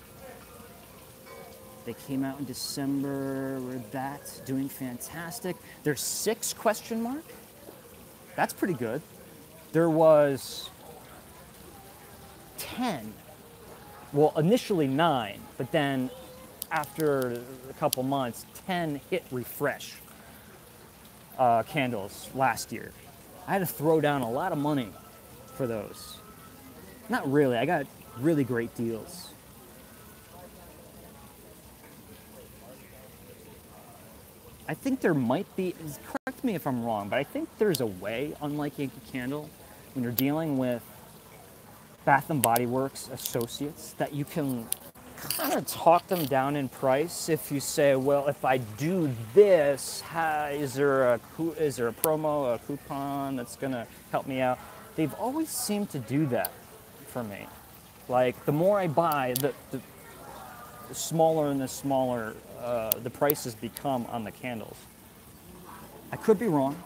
They came out in December. We're that doing fantastic. There's six question mark. That's pretty good. There was 10. Well, initially nine, but then after a couple months, 10 hit refresh uh, candles last year. I had to throw down a lot of money for those. Not really, I got really great deals. I think there might be, correct me if I'm wrong, but I think there's a way, unlike Yankee Candle, when you're dealing with Bath and Body Works associates, that you can kind of talk them down in price if you say, well, if I do this, how, is there a is there a promo, a coupon that's gonna help me out? They've always seemed to do that for me. Like the more I buy, the, the, the smaller and the smaller uh, the prices become on the candles. I could be wrong.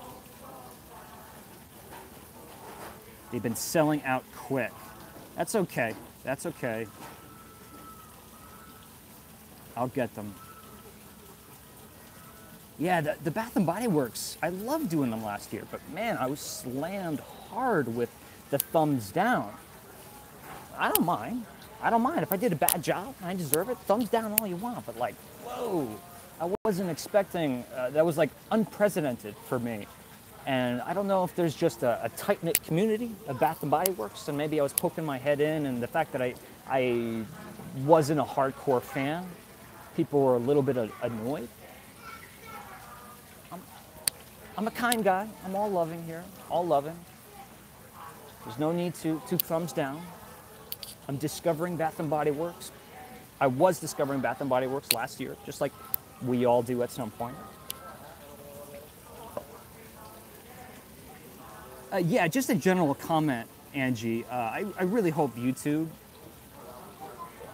They've been selling out quick. That's okay. That's okay. I'll get them. Yeah, the, the Bath and Body Works, I loved doing them last year, but man, I was slammed hard with the thumbs down. I don't mind. I don't mind. If I did a bad job and I deserve it, thumbs down all you want. But like, whoa, I wasn't expecting, uh, that was like unprecedented for me. And I don't know if there's just a, a tight knit community of Bath and Body Works, and maybe I was poking my head in, and the fact that I, I wasn't a hardcore fan, people were a little bit annoyed. I'm, I'm a kind guy. I'm all loving here, all loving. There's no need to, to thumbs down. I'm discovering Bath and Body Works. I was discovering Bath and Body Works last year, just like we all do at some point. Uh, yeah, just a general comment, Angie. Uh, I, I really hope YouTube.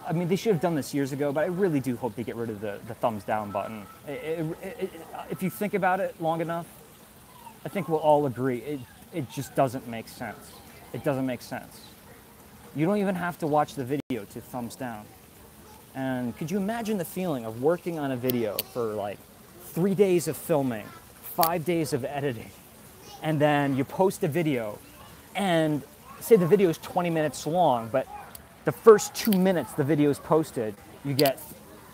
I mean, they should have done this years ago, but I really do hope they get rid of the, the thumbs down button. It, it, it, if you think about it long enough, I think we'll all agree it, it just doesn't make sense. It doesn't make sense. You don't even have to watch the video to thumbs down. And could you imagine the feeling of working on a video for like three days of filming, five days of editing, and then you post a video and say the video is 20 minutes long, but the first two minutes the video is posted, you get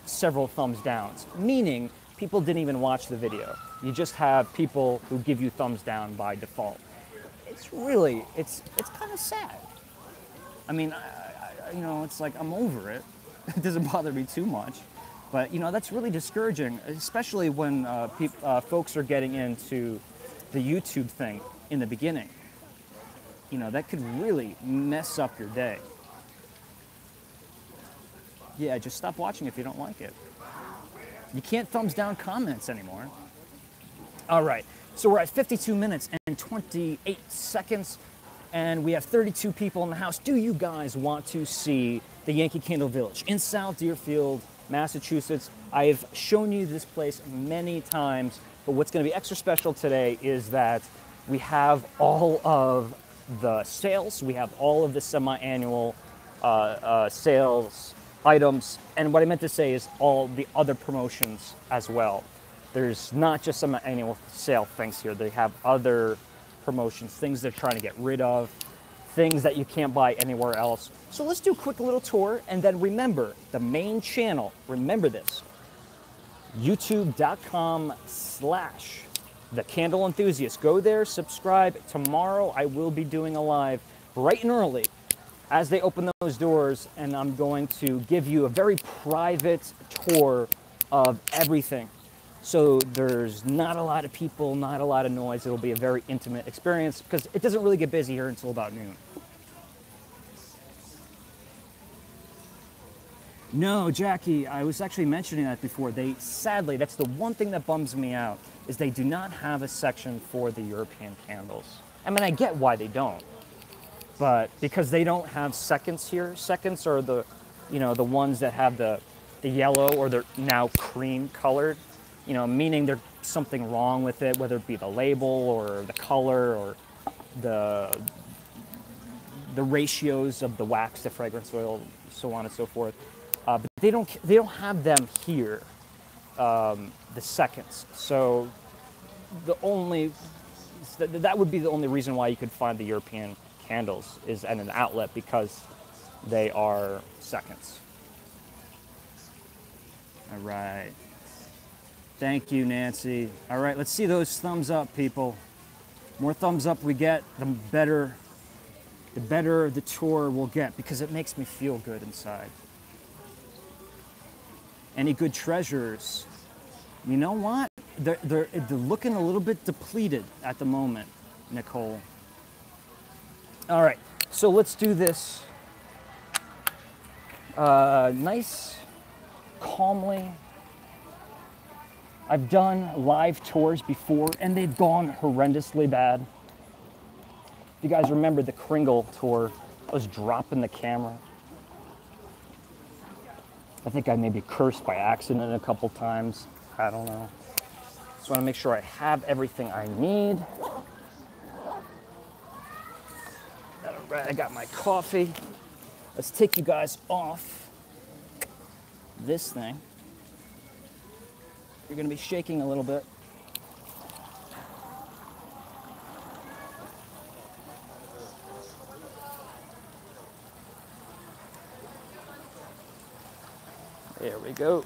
several thumbs downs, meaning people didn't even watch the video. You just have people who give you thumbs down by default. It's really, it's, it's kind of sad. I mean, I, I, you know, it's like I'm over it. It doesn't bother me too much. But, you know, that's really discouraging, especially when uh, uh, folks are getting into the YouTube thing in the beginning. You know, that could really mess up your day. Yeah, just stop watching if you don't like it. You can't thumbs down comments anymore. All right, so we're at 52 minutes and 28 seconds and we have 32 people in the house. Do you guys want to see the Yankee Candle Village in South Deerfield, Massachusetts? I have shown you this place many times, but what's going to be extra special today is that we have all of the sales, we have all of the semi-annual uh, uh, sales items, and what I meant to say is all the other promotions as well. There's not just some annual sale things here. They have other promotions, things they're trying to get rid of, things that you can't buy anywhere else. So let's do a quick little tour and then remember the main channel, remember this, youtube.com slash the candle enthusiast. Go there, subscribe. Tomorrow I will be doing a live bright and early as they open those doors and I'm going to give you a very private tour of everything so there's not a lot of people, not a lot of noise. It'll be a very intimate experience because it doesn't really get busy here until about noon. No, Jackie, I was actually mentioning that before. They sadly, that's the one thing that bums me out is they do not have a section for the European candles. I mean, I get why they don't, but because they don't have seconds here. Seconds are the, you know, the ones that have the, the yellow or they're now cream colored you know, meaning there's something wrong with it, whether it be the label or the color or the the ratios of the wax to fragrance oil, so on and so forth. Uh, but they don't they don't have them here, um, the seconds. So the only that would be the only reason why you could find the European candles is at an outlet because they are seconds. All right. Thank you, Nancy. All right, let's see those thumbs up, people. More thumbs up we get, the better, the better the tour will get because it makes me feel good inside. Any good treasures? You know what? They're, they're, they're looking a little bit depleted at the moment, Nicole. All right, so let's do this. uh, nice, calmly. I've done live tours before and they've gone horrendously bad. If you guys remember the Kringle tour, I was dropping the camera. I think I maybe cursed by accident a couple times. I don't know. Just want to make sure I have everything I need. All right, I got my coffee. Let's take you guys off this thing. You're to be shaking a little bit. There we go.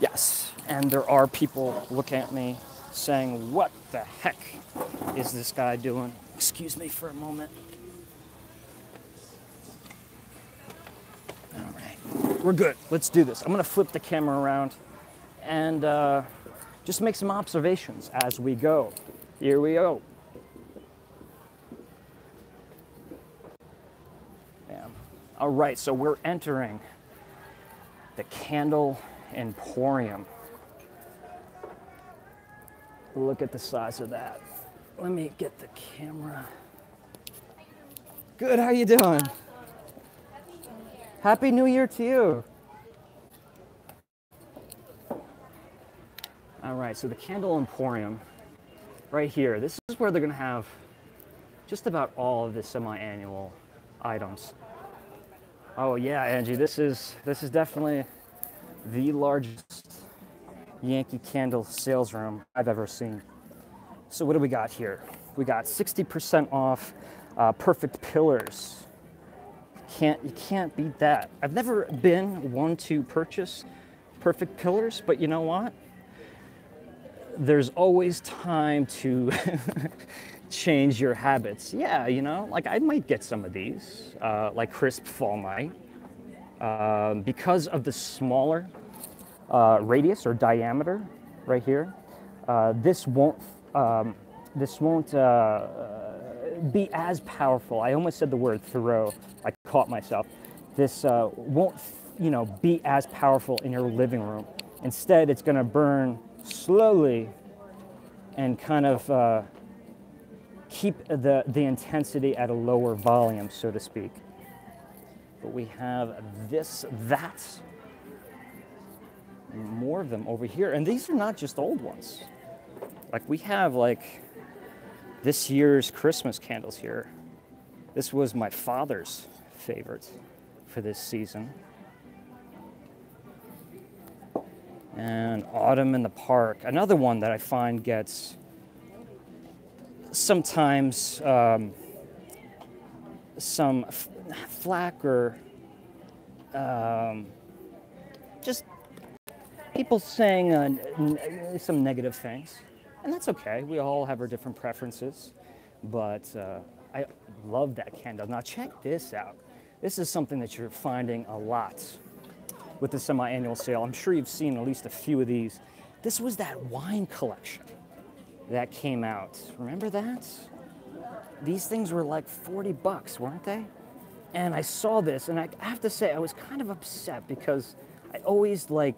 Yes, and there are people looking at me saying, What the heck is this guy doing? Excuse me for a moment. All right, we're good. Let's do this. I'm gonna flip the camera around and uh, just make some observations as we go. Here we go. All right, so we're entering the Candle Emporium. Look at the size of that. Let me get the camera. Good, how you doing? Happy New Year to you. All right, so the Candle Emporium, right here, this is where they're gonna have just about all of the semi-annual items. Oh yeah, Angie, this is this is definitely the largest Yankee Candle sales room I've ever seen. So what do we got here? We got 60% off uh, perfect pillars. Can't you can't beat that. I've never been one to purchase perfect pillars, but you know what? There's always time to change your habits. Yeah, you know, like I might get some of these, uh, like crisp fall night, um, because of the smaller uh, radius or diameter right here. Uh, this won't um, this won't uh, be as powerful. I almost said the word throw. I caught myself. This uh, won't you know be as powerful in your living room. Instead, it's going to burn slowly and kind of uh, keep the, the intensity at a lower volume, so to speak. But we have this, that, more of them over here. And these are not just old ones. Like we have like this year's Christmas candles here. This was my father's favorite for this season. And Autumn in the Park, another one that I find gets sometimes um, some flack or um, just people saying uh, some negative things. And that's okay. We all have our different preferences. But uh, I love that candle. Now, check this out. This is something that you're finding a lot with the semi annual sale. I'm sure you've seen at least a few of these. This was that wine collection that came out. Remember that? These things were like 40 bucks, weren't they? And I saw this, and I have to say, I was kind of upset because I always, like,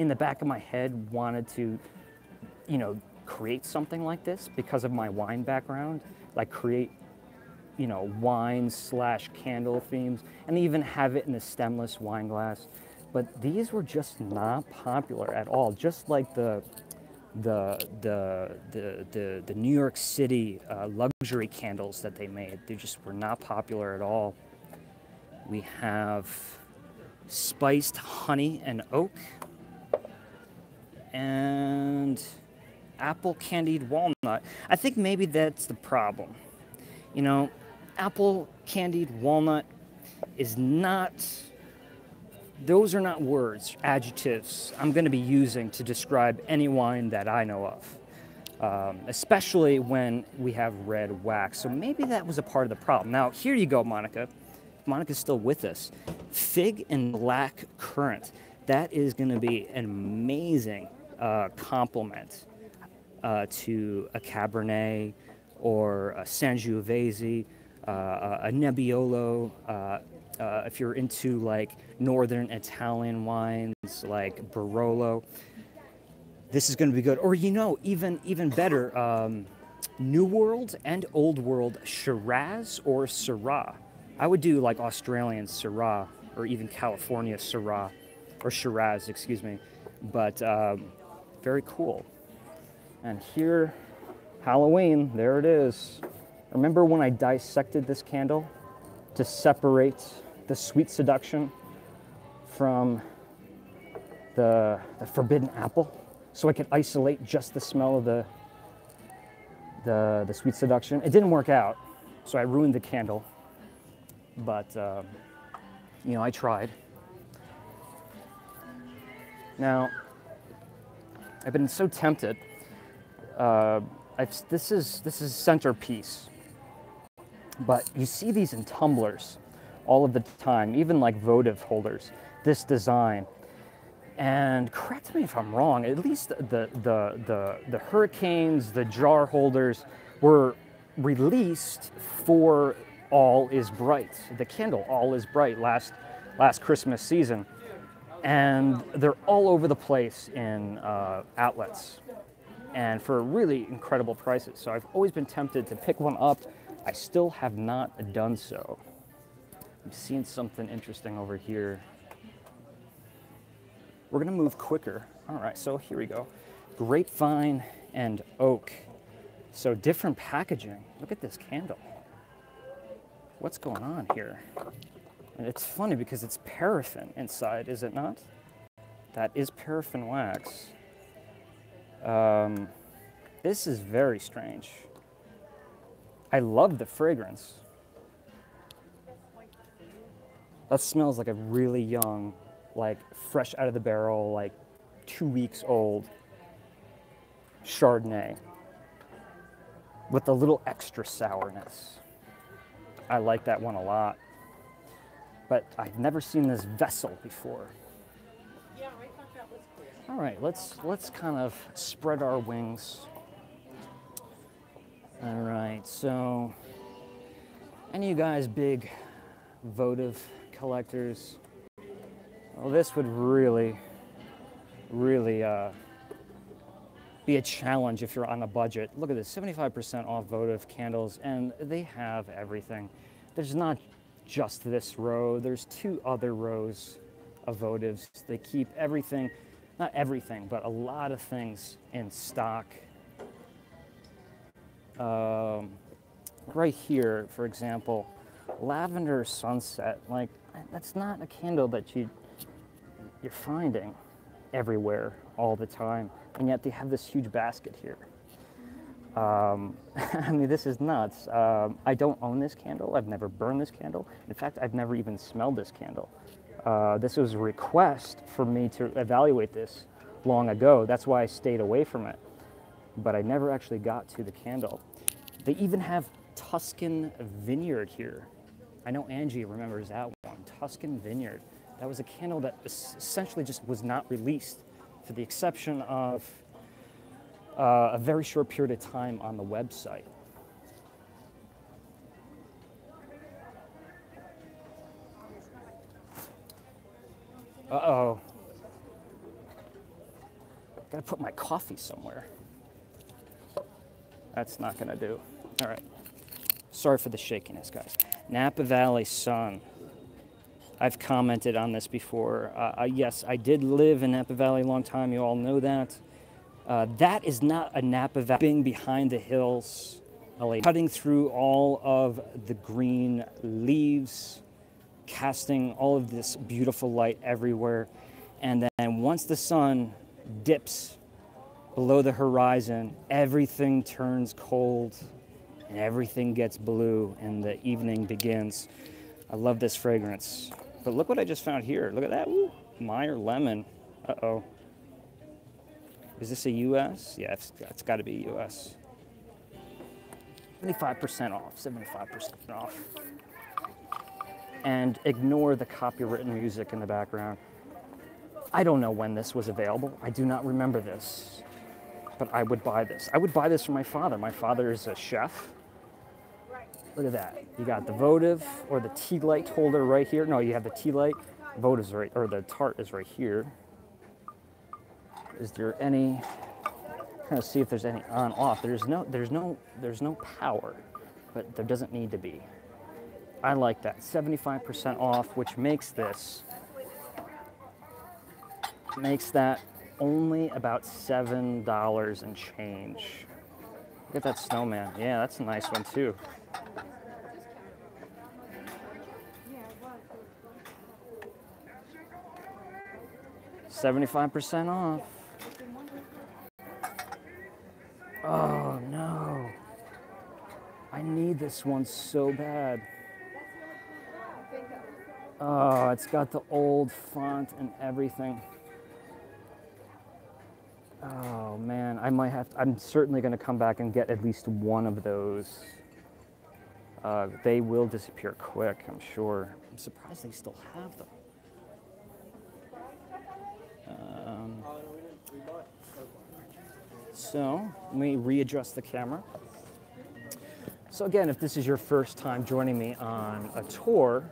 in the back of my head, wanted to, you know, create something like this because of my wine background, like create, you know, wine slash candle themes, and even have it in a stemless wine glass. But these were just not popular at all, just like the the the the the, the New York City uh, luxury candles that they made. They just were not popular at all. We have spiced honey and oak, and apple candied walnut. I think maybe that's the problem. You know, apple candied walnut is not those are not words, adjectives I'm going to be using to describe any wine that I know of, um, especially when we have red wax. So maybe that was a part of the problem. Now, here you go, Monica. Monica's still with us. Fig and black currant. That is going to be an amazing uh, compliment. uh, to a Cabernet or a Sangiovese, uh, a Nebbiolo. Uh, uh, if you're into like northern Italian wines like Barolo, this is going to be good. Or you know, even even better, um, New World and Old World Shiraz or Syrah. I would do like Australian Syrah or even California Syrah or Shiraz, excuse me. But um, very cool. And here, Halloween, there it is. Remember when I dissected this candle to separate the sweet seduction from the, the forbidden apple? So I could isolate just the smell of the, the, the sweet seduction. It didn't work out, so I ruined the candle. But, um, you know, I tried. Now, I've been so tempted. Uh, this is this is centerpiece, but you see these in tumblers all of the time, even like votive holders. This design, and correct me if I'm wrong. At least the the the the hurricanes, the jar holders were released for All Is Bright, the candle All Is Bright last last Christmas season and they're all over the place in uh, outlets and for really incredible prices. So I've always been tempted to pick one up. I still have not done so. I'm seeing something interesting over here. We're gonna move quicker. All right, so here we go. Grapevine and oak. So different packaging. Look at this candle. What's going on here? It's funny because it's paraffin inside, is it not? That is paraffin wax. Um, this is very strange. I love the fragrance. That smells like a really young, like fresh out of the barrel, like two weeks old Chardonnay with a little extra sourness. I like that one a lot but I've never seen this vessel before. All right, let's let's kind of spread our wings. All right, so any of you guys big votive collectors? Well, this would really, really uh, be a challenge if you're on a budget. Look at this, 75% off votive candles, and they have everything. There's not just this row. There's two other rows of votives. They keep everything, not everything, but a lot of things in stock. Um, right here, for example, lavender sunset. Like that's not a candle that you you're finding everywhere all the time, and yet they have this huge basket here. Um, I mean, this is nuts. Um, I don't own this candle. I've never burned this candle. In fact, I've never even smelled this candle. Uh, this was a request for me to evaluate this long ago. That's why I stayed away from it. But I never actually got to the candle. They even have Tuscan Vineyard here. I know Angie remembers that one. Tuscan Vineyard. That was a candle that essentially just was not released, for the exception of uh, a very short period of time on the website. Uh oh. Gotta put my coffee somewhere. That's not gonna do. All right. Sorry for the shakiness, guys. Napa Valley Sun. I've commented on this before. Uh, uh, yes, I did live in Napa Valley a long time. You all know that. Uh, that is not a Napa Valley Being behind the hills, cutting through all of the green leaves, casting all of this beautiful light everywhere. And then once the sun dips below the horizon, everything turns cold and everything gets blue and the evening begins. I love this fragrance. But look what I just found here. Look at that. Ooh, Meyer lemon. Uh oh. Is this a US? Yeah, it's, it's got to be US. 75% off, 75% off. And ignore the copywritten music in the background. I don't know when this was available. I do not remember this. but I would buy this. I would buy this for my father. My father is a chef. Look at that. You got the votive or the tea light holder right here. No, you have the tea light. Votive's right, or the tart is right here. Is there any? Trying to see if there's any on off. There's no. There's no. There's no power, but there doesn't need to be. I like that. 75% off, which makes this makes that only about seven dollars and change. Look at that snowman. Yeah, that's a nice one too. Seventy-five percent off. Oh no. I need this one so bad. Oh, it's got the old font and everything. Oh man, I might have. I'm certainly going to come back and get at least one of those. Uh, they will disappear quick, I'm sure. I'm surprised they still have them. So let me readjust the camera. So again, if this is your first time joining me on a tour,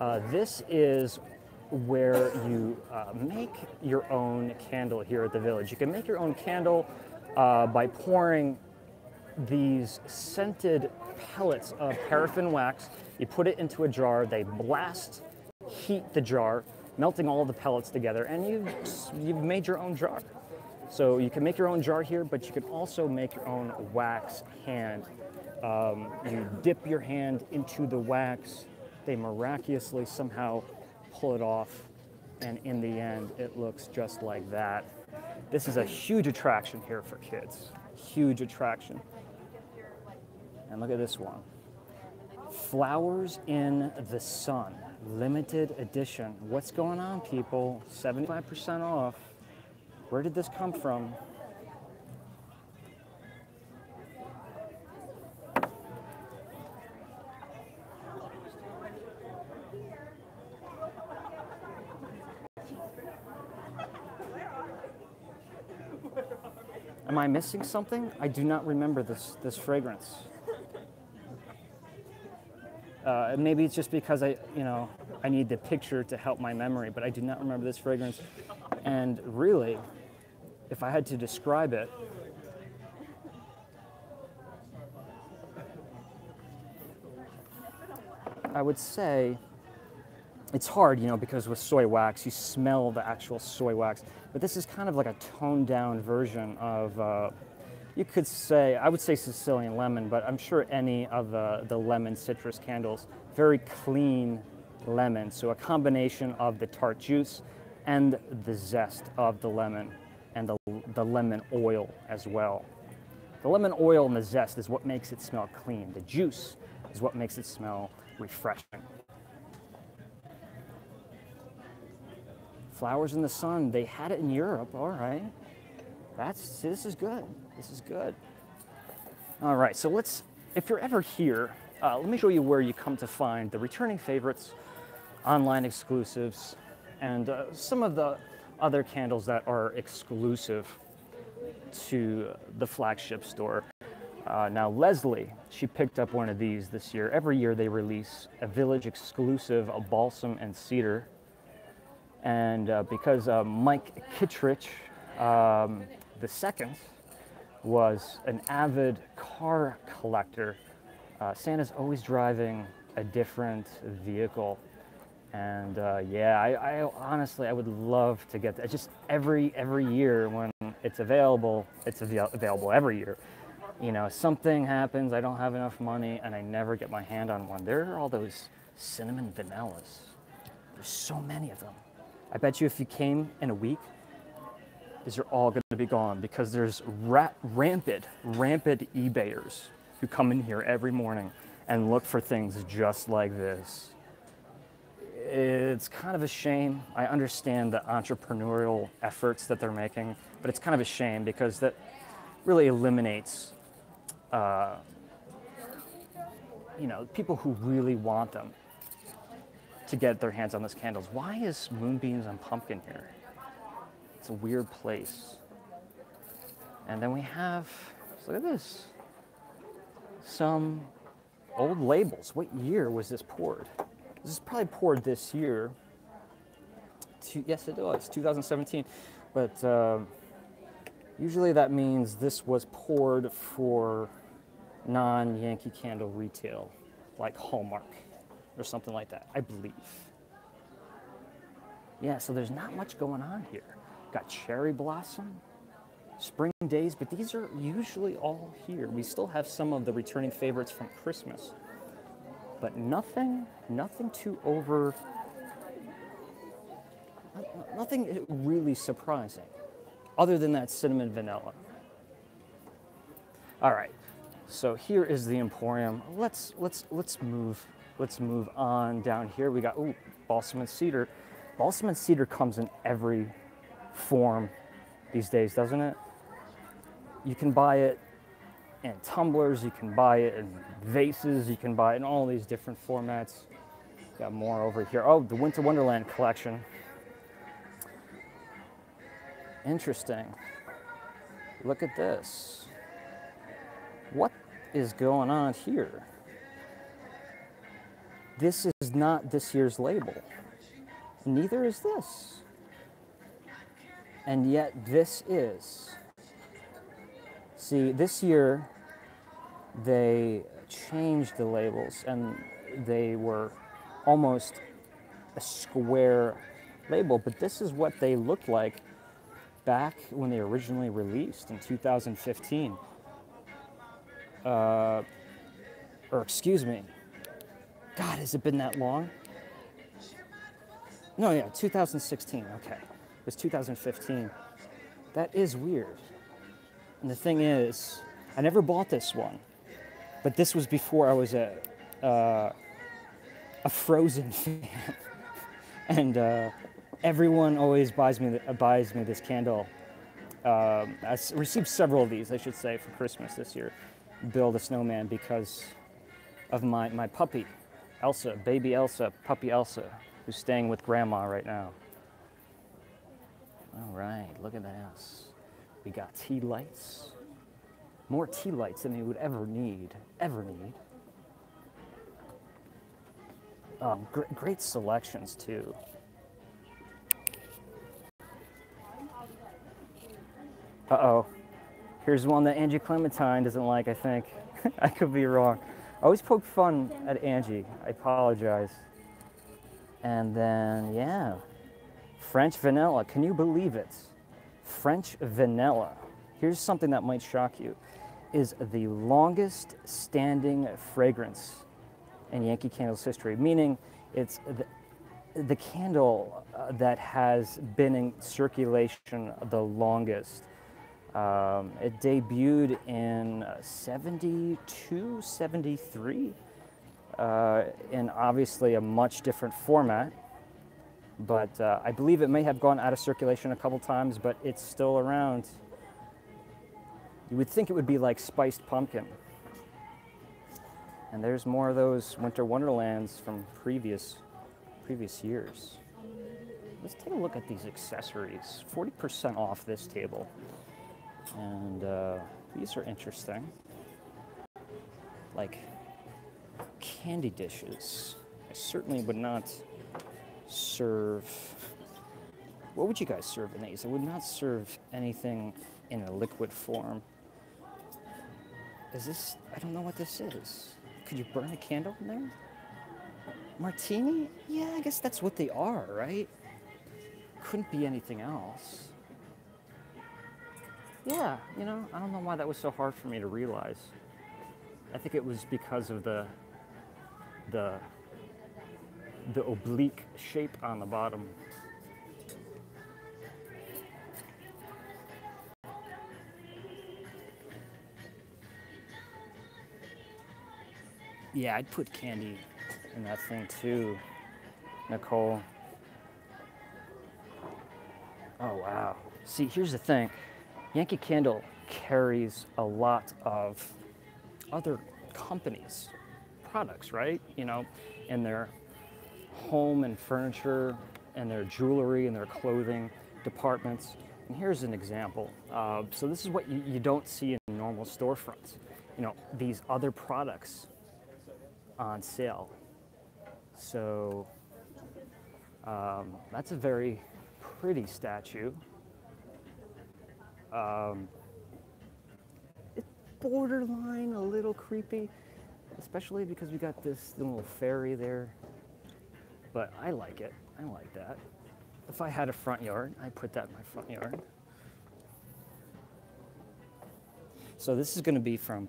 uh, this is where you uh, make your own candle here at the village. You can make your own candle uh, by pouring these scented pellets of paraffin wax. You put it into a jar, they blast, heat the jar, melting all the pellets together, and you've, you've made your own jar. So you can make your own jar here, but you can also make your own wax hand. Um, you dip your hand into the wax, they miraculously somehow pull it off, and in the end, it looks just like that. This is a huge attraction here for kids. Huge attraction. And look at this one. Flowers in the Sun, limited edition. What's going on, people? 75% off. Where did this come from? Am I missing something? I do not remember this, this fragrance. Uh, maybe it's just because I, you know, I need the picture to help my memory, but I do not remember this fragrance. And really, if I had to describe it, I would say it's hard, you know, because with soy wax, you smell the actual soy wax. But this is kind of like a toned down version of, uh, you could say, I would say Sicilian lemon, but I'm sure any of the, the lemon citrus candles, very clean lemon. So a combination of the tart juice and the zest of the lemon and the, the lemon oil as well. The lemon oil and the zest is what makes it smell clean. The juice is what makes it smell refreshing. Flowers in the Sun, they had it in Europe, all right. That's, this is good, this is good. All right, so let's, if you're ever here, uh, let me show you where you come to find the returning favorites, online exclusives, and uh, some of the other candles that are exclusive to the flagship store. Uh, now, Leslie, she picked up one of these this year. Every year they release a village exclusive, a balsam and cedar. And uh, because uh, Mike Kittredge, um, the second, was an avid car collector, uh, Santa's always driving a different vehicle. And uh, yeah, I, I, honestly, I would love to get that. Just every every year when it's available, it's avail- available every year. You know, something happens, I don't have enough money, and I never get my hand on one. There are all those cinnamon vanillas. There's so many of them. I bet you if you came in a week, these are all going to be gone because there's ra- rampant, rampant eBayers who come in here every morning and look for things just like this. It's kind of a shame. I understand the entrepreneurial efforts that they're making, but it's kind of a shame because that really eliminates, uh, you know, people who really want them to get their hands on those candles. Why is Moonbeams and Pumpkin here? It's a weird place. And then we have, look at this, some old labels. What year was this poured? This is probably poured this year. Yes, it was 2017. But uh, usually that means this was poured for non Yankee Candle retail, like Hallmark or something like that, I believe. Yeah, so there's not much going on here. Got cherry blossom, spring days, but these are usually all here. We still have some of the returning favorites from Christmas, but nothing, nothing too over, nothing really surprising, other than that cinnamon vanilla. All right, so here is the Emporium. Let's let's let's move let's move on down here. We got ooh balsam and cedar. Balsam and cedar comes in every form these days, doesn't it? You can buy it in tumblers, you can buy it in vases, you can buy in all these different formats. Got more over here. Oh, the Winter Wonderland collection. Interesting. Look at this. What is going on here? This is not this year's label. Neither is this. And yet, this is. See, this year they changed the labels and they were almost a square label, but this is what they looked like back when they originally released in 2015. Uh, or excuse me, God, has it been that long? No, yeah, 2016. Okay. It was 2015. That is weird. And the thing is, I never bought this one, but this was before I was a, uh, a Frozen fan. and uh, everyone always buys me, buys me this candle. Um, I received several of these, I should say, for Christmas this year. Build a snowman because of my, my puppy Elsa, baby Elsa, puppy Elsa, who's staying with grandma right now. All right, look at this. We got tea lights. More tea lights than you would ever need, ever need. Um, gr great selections too. Uh-oh. Here's one that Angie Clementine doesn't like, I think. I could be wrong. I always poke fun at Angie. I apologize. And then, yeah, French vanilla. Can you believe it? French vanilla. Here's something that might shock you is the longest standing fragrance in Yankee Candle's history, meaning it's the, the candle uh, that has been in circulation the longest. Um, it debuted in 72, 73, uh, in obviously a much different format. But uh, I believe it may have gone out of circulation a couple times, but it's still around. You would think it would be like spiced pumpkin. And there's more of those winter wonderlands from previous previous years. Let's take a look at these accessories. 40% off this table. And uh, these are interesting. Like candy dishes. I certainly would not serve. What would you guys serve in these? I would not serve anything in a liquid form. Is this? I don't know what this is. Could you burn a candle in there? Martini? Yeah, I guess that's what they are, right? Couldn't be anything else yeah, you know, I don't know why that was so hard for me to realize. I think it was because of the the the oblique shape on the bottom. Yeah, I'd put candy in that thing too, Nicole. Oh wow. See, here's the thing. Yankee Candle carries a lot of other companies' products, right? You know, in their home and furniture and their jewelry and their clothing departments. And here's an example. Uh, so this is what you, you don't see in normal storefronts. You know, these other products on sale. So um, that's a very pretty statue. Um, it's borderline a little creepy, especially because we got this little fairy there. But I like it. I like that. If I had a front yard, I'd put that in my front yard. So this is going to be from,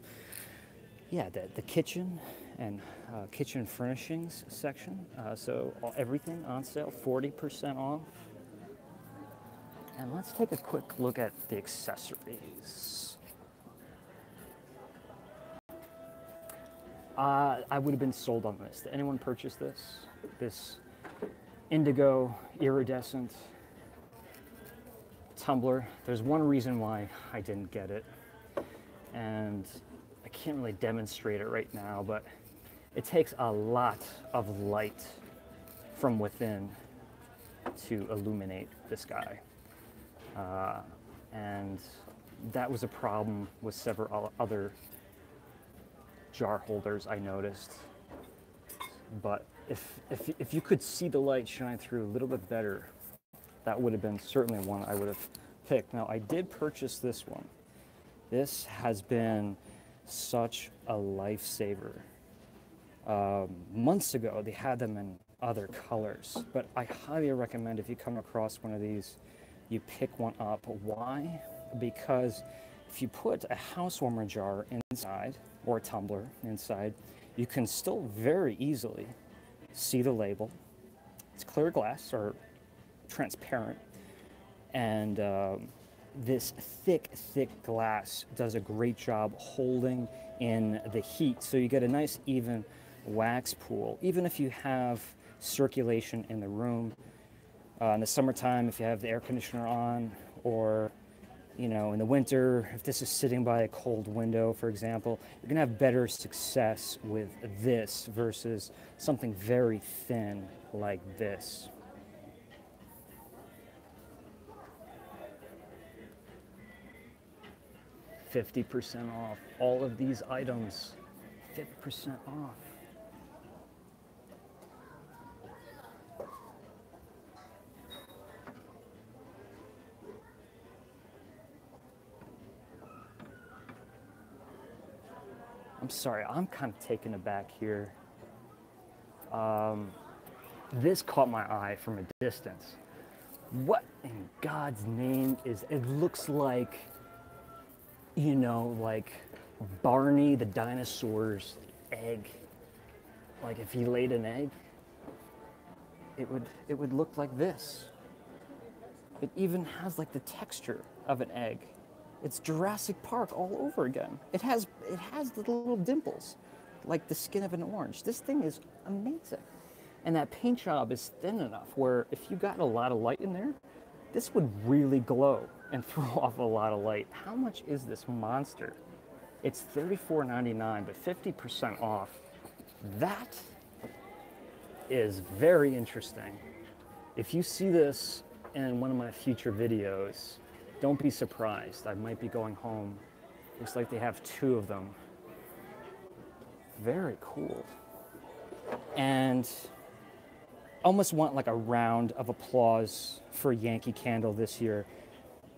yeah, the, the kitchen and uh, kitchen furnishings section. Uh, so everything on sale, 40% off. And let's take a quick look at the accessories. Uh, I would have been sold on this. Did anyone purchase this? This indigo iridescent tumbler. There's one reason why I didn't get it. And I can't really demonstrate it right now, but it takes a lot of light from within to illuminate this guy. Uh, and that was a problem with several other jar holders I noticed. But if, if, if you could see the light shine through a little bit better, that would have been certainly one I would have picked. Now, I did purchase this one. This has been such a lifesaver. Um, months ago, they had them in other colors, but I highly recommend if you come across one of these, you pick one up. Why? Because if you put a house warmer jar inside or a tumbler inside, you can still very easily see the label. It's clear glass or transparent, and um, this thick, thick glass does a great job holding in the heat. So you get a nice, even wax pool, even if you have circulation in the room. Uh, in the summertime, if you have the air conditioner on, or you know, in the winter, if this is sitting by a cold window, for example, you're gonna have better success with this versus something very thin like this. Fifty percent off all of these items. Fifty percent off. I'm sorry, I'm kind of taken aback here. Um, this caught my eye from a distance. What in God's name is it? Looks like, you know, like Barney the dinosaur's egg. Like if he laid an egg, it would it would look like this. It even has like the texture of an egg. It's Jurassic Park all over again. It has it has the little dimples, like the skin of an orange. This thing is amazing. And that paint job is thin enough where if you got a lot of light in there, this would really glow and throw off a lot of light. How much is this monster? It's $34.99, but 50% off. That is very interesting. If you see this in one of my future videos, don't be surprised. I might be going home. Looks like they have two of them. Very cool. And almost want like a round of applause for Yankee Candle this year.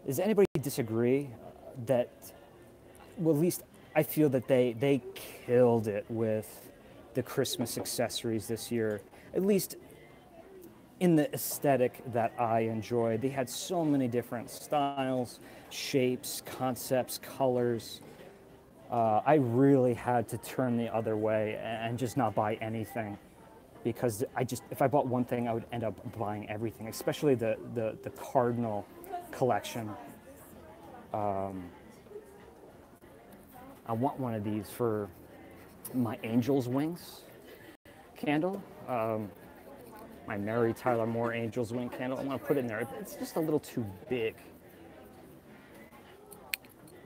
Does anybody disagree that, well, at least I feel that they, they killed it with the Christmas accessories this year, at least in the aesthetic that I enjoy. They had so many different styles, shapes, concepts, colors. Uh, I really had to turn the other way and just not buy anything because I just if I bought one thing I would end up buying everything, especially the the, the cardinal collection. Um, I want one of these for my angel's wings candle. Um, my Mary Tyler Moore Angel's Wing candle. I want to put it in there. It's just a little too big.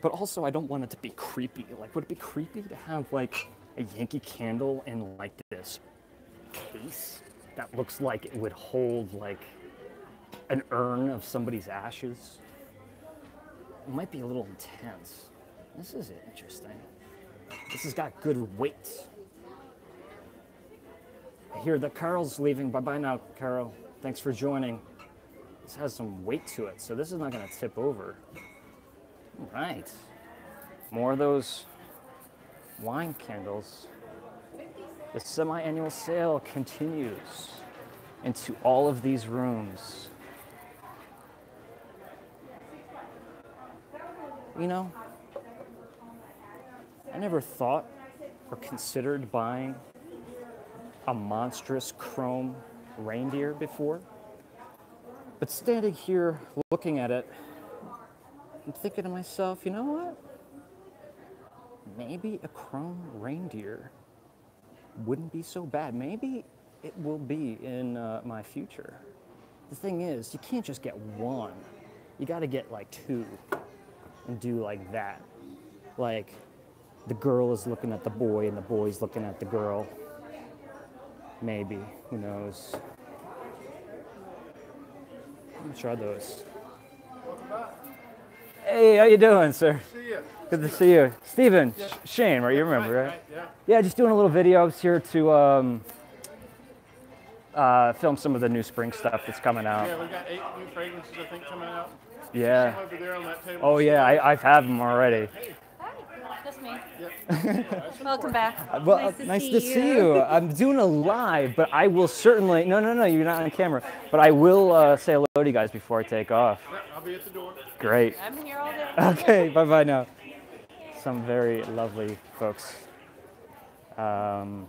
But also, I don't want it to be creepy. Like, would it be creepy to have like a Yankee candle in like this case that looks like it would hold like an urn of somebody's ashes? it might be a little intense. This is interesting. This has got good weight. I hear that Carl's leaving. Bye bye now, Carl. Thanks for joining. This has some weight to it, so this is not going to tip over. All right. More of those wine candles. The semi annual sale continues into all of these rooms. You know, I never thought or considered buying a monstrous chrome reindeer before. But standing here looking at it, I'm thinking to myself, you know what? Maybe a chrome reindeer wouldn't be so bad. Maybe it will be in uh, my future. The thing is, you can't just get one. You got to get like two and do like that. Like the girl is looking at the boy and the boy's looking at the girl. Maybe, who knows? Let me try those. Hey, how you doing, sir? Good to see you, Steven. Yeah. Shane, right? You remember, right? Right, yeah. Yeah, just doing a little video. I was here to um, uh, film some of the new spring stuff that's coming out. Yeah, we got eight new fragrances, I think, coming out. Yeah. Over there on that table. Oh yeah, I, I've had them already. Hi, that's me. Yep. Welcome back. Well, nice to, nice see, to you. see you. I'm doing a live, but I will certainly. No, no, no, you're not on camera. But I will uh, say hello to you guys before I take off. I'll be at the door. Great. I'm here all day. Okay, bye bye now. Some very lovely folks. Um,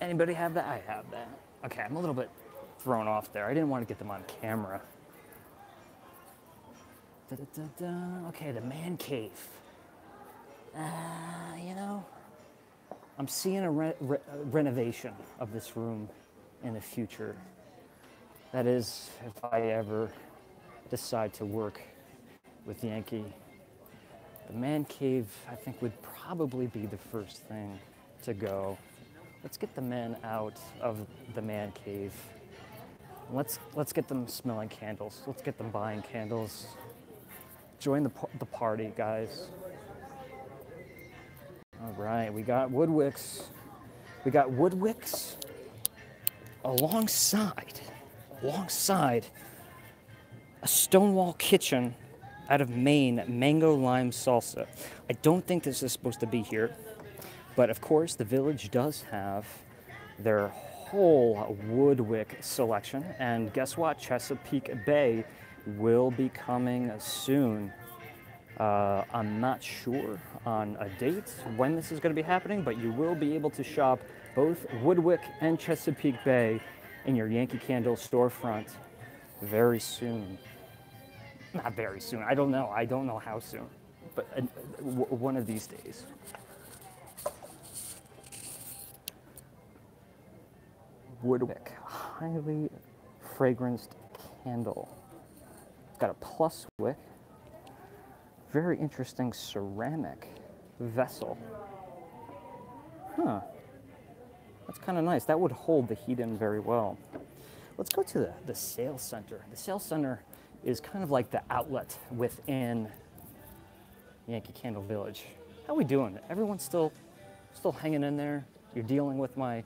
anybody have that? I have that. Okay, I'm a little bit thrown off there. I didn't want to get them on camera. Da-da-da-da. Okay, the man cave. Uh, you know, I'm seeing a, re- re- renovation of this room in the future. That is, if I ever decide to work with Yankee. The man cave, I think, would probably be the first thing to go. Let's get the men out of the man cave. Let's let's get them smelling candles. Let's get them buying candles. Join the the party, guys. All right, we got Woodwicks. We got Woodwicks alongside alongside a Stonewall Kitchen out of Maine mango lime salsa. I don't think this is supposed to be here, but of course, the village does have their whole Woodwick selection. And guess what? Chesapeake Bay will be coming soon. Uh, I'm not sure on a date when this is going to be happening, but you will be able to shop both Woodwick and Chesapeake Bay in your Yankee Candle storefront very soon. Not very soon. I don't know. I don't know how soon, but uh, one of these days. Woodwick, highly fragranced candle. Got a plus wick. Very interesting ceramic vessel. Huh. That's kind of nice. That would hold the heat in very well. Let's go to the, the sales center. The sales center is kind of like the outlet within Yankee Candle Village. How we doing? Everyone's still still hanging in there. You're dealing with my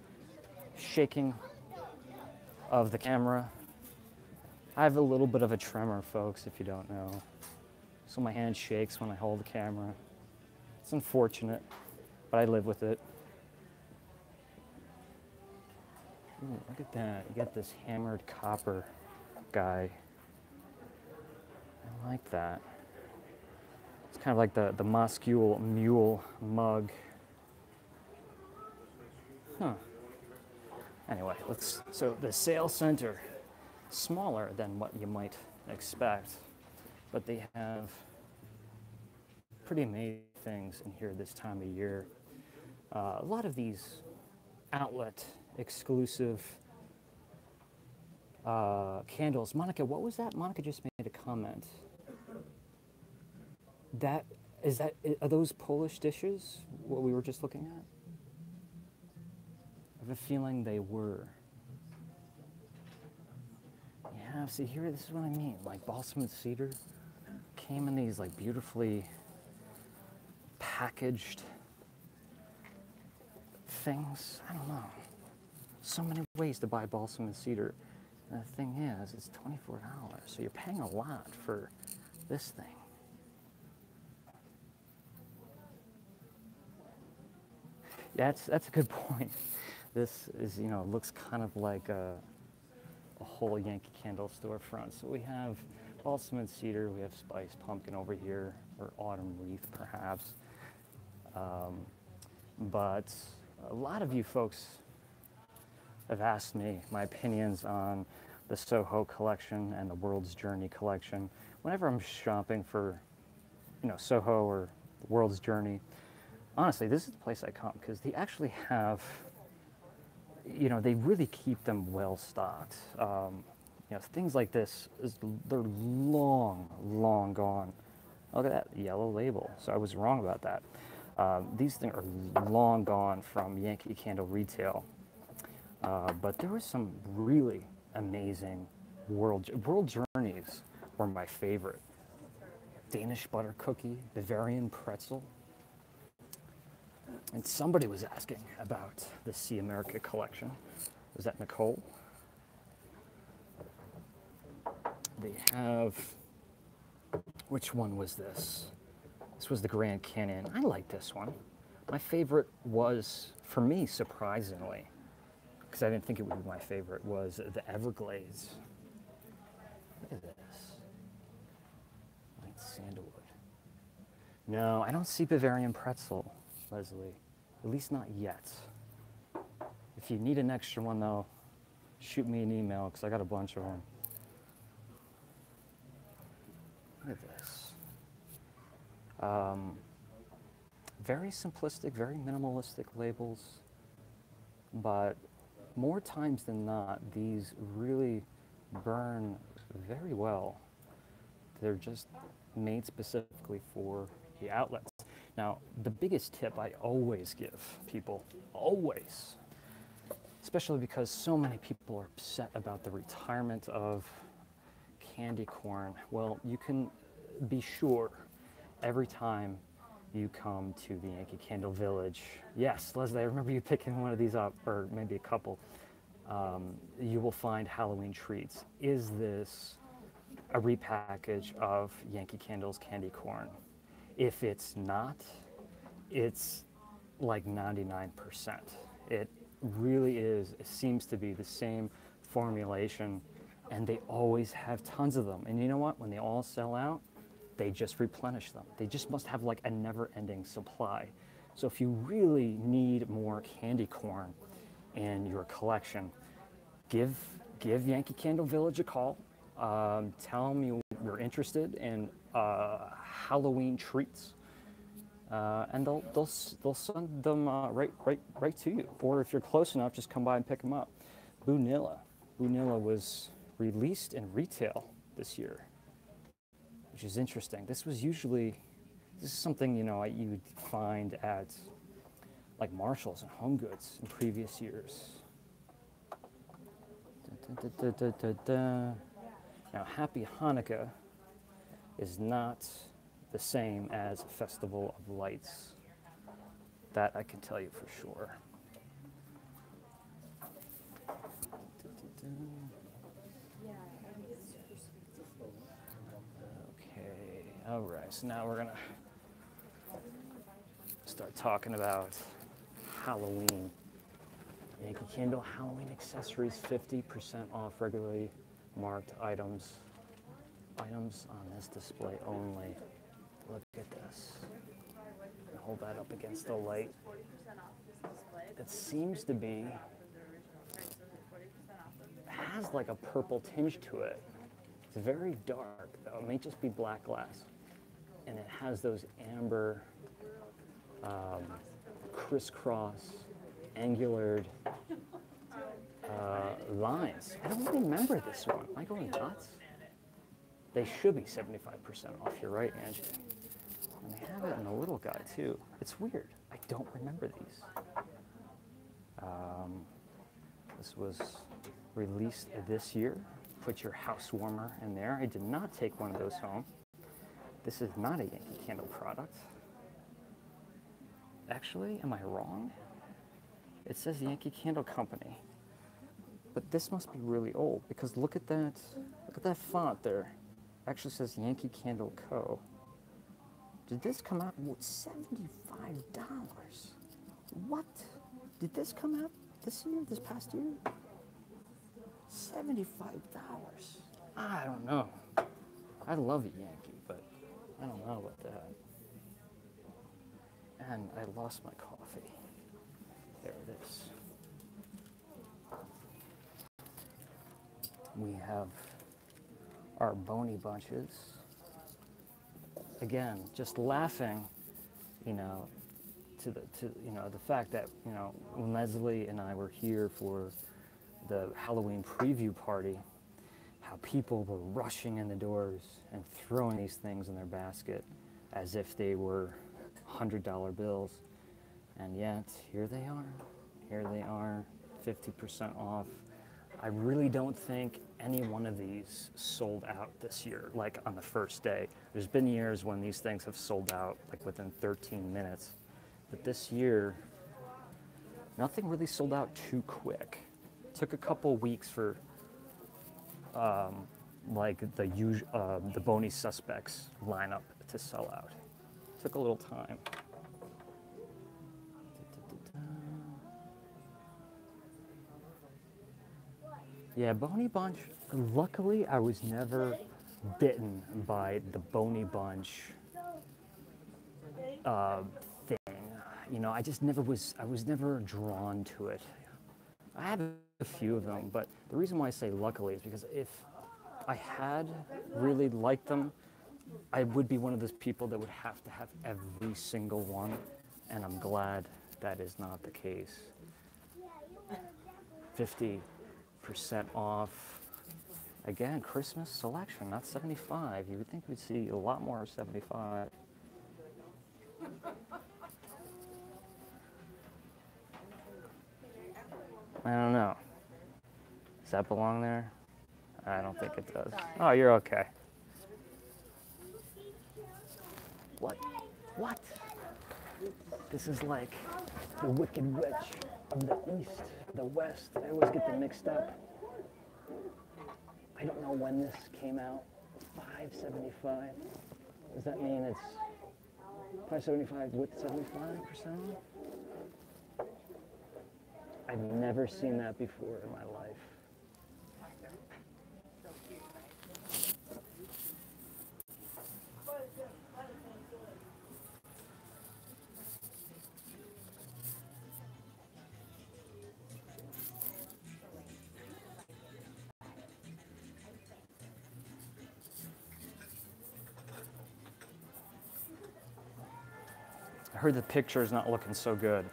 shaking of the camera. I have a little bit of a tremor, folks, if you don't know. So my hand shakes when I hold the camera. It's unfortunate, but I live with it. Ooh, look at that. You got this hammered copper guy. I like that. It's kind of like the, the Moscow mule mug. Huh. Anyway, let's so the sale center smaller than what you might expect, but they have pretty amazing things in here this time of year. Uh, a lot of these outlet exclusive uh, candles. Monica, what was that? Monica just made a comment. That is that are those Polish dishes? What we were just looking at? I have a feeling they were. Have, see here, this is what I mean. Like balsam and cedar came in these like beautifully packaged things. I don't know. So many ways to buy balsam and cedar. And the thing is, it's $24. So you're paying a lot for this thing. Yeah, that's, that's a good point. This is, you know, looks kind of like a, a whole Yankee Candle storefront. So we have balsam and cedar, we have spice pumpkin over here, or autumn wreath perhaps. Um, but a lot of you folks have asked me my opinions on the Soho collection and the World's Journey collection. Whenever I'm shopping for, you know, Soho or the World's Journey, honestly, this is the place I come because they actually have, you know, they really keep them well stocked. Um, you know, things like this, is, they're long, long gone. Look at that yellow label. So I was wrong about that. Um, these things are long gone from Yankee Candle retail. Uh, but there was some really amazing world world journeys were my favorite. Danish butter cookie, Bavarian pretzel. And somebody was asking about the Sea America collection. Was that Nicole? They have which one was this? This was the Grand Canyon. I like this one. My favorite was, for me, surprisingly, because I didn't think it would be my favorite, was the Everglades. Look at this. White sandalwood. No, I don't see Bavarian pretzel, Leslie. At least not yet. If you need an extra one, though, shoot me an email because I got a bunch of them. Look at this. Um, very simplistic, very minimalistic labels, but more times than not, these really burn very well. They're just made specifically for the outlets. Now, the biggest tip I always give people, always, especially because so many people are upset about the retirement of candy corn. Well, you can be sure every time you come to the Yankee Candle Village. Yes, Leslie, I remember you picking one of these up, or maybe a couple. Um, you will find Halloween treats. Is this a repackage of Yankee Candle's candy corn? If it's not, it's like 99%. It really is, it seems to be the same formulation, and they always have tons of them. And you know what? When they all sell out, they just replenish them. They just must have like a never ending supply. So if you really need more candy corn in your collection, give, give Yankee Candle Village a call. Um, tell them you, you're interested in uh, Halloween treats. Uh, and they'll, they'll, they'll send them uh, right, right, right to you. Or if you're close enough, just come by and pick them up. Boonilla. Boonilla was released in retail this year which is interesting. This was usually, this is something, you know, you would find at like Marshalls and Home Goods in previous years. Da, da, da, now, Happy Hanukkah is not the same as Festival of Lights. That I can tell you for sure. Okay, all right, so now we're gonna start talking about Halloween. Yankee Candle Halloween accessories, 50% off regularly marked items. Items on this display only. Hold that up against the light. It seems to be, has like a purple tinge to it. It's very dark, though. It may just be black glass and it has those amber um, crisscross, angular uh, lines. I don't remember this one. Am I going nuts? They should be 75% off. You're right, Angie. And they have it in the little guy, too. It's weird. I don't remember these. Um, this was released this year. put your house warmer in there. I did not take one of those home. This is not a Yankee Candle product. Actually, am I wrong? It says Yankee Candle Company. But this must be really old because look at that look at that font there. Actually says Yankee Candle Co. Did this come out seventy-five dollars? What? Did this come out this year, this past year? Seventy-five dollars. I don't know. I love a Yankee, but I don't know about that. And I lost my coffee. There it is. We have our Boney Bunches. Again, just laughing, you know, to the to you know the fact that you know when Leslie and I were here for the Halloween preview party, how people were rushing in the doors and throwing these things in their basket as if they were hundred dollar bills, and yet here they are, here they are, 50% off. I really don't think any one of these sold out this year, like on the first day. There's been years when these things have sold out like within 13 minutes. But this year, nothing really sold out too quick. Took a couple weeks for um, like the us- uh, the bony suspects lineup to sell out. Took a little time. Yeah, Boney Bunch. Luckily, I was never bitten by the Boney Bunch uh, thing. You know, I just never was. I was never drawn to it. I have a few of them, but the reason why I say luckily is because if I had really liked them, I would be one of those people that would have to have every single one, and I'm glad that is not the case. 50% off. Again, Christmas selection, not 75. You would think we'd see a lot more 75. I don't know. Does that belong there? I don't think it does. Oh, you're okay. What? What? This is like the Wicked Witch of the East, the West. I always get them mixed up. I don't know when this came out. 575. Does that mean it's 575 with 75%? I've never seen that before in my life. I heard the picture is not looking so good.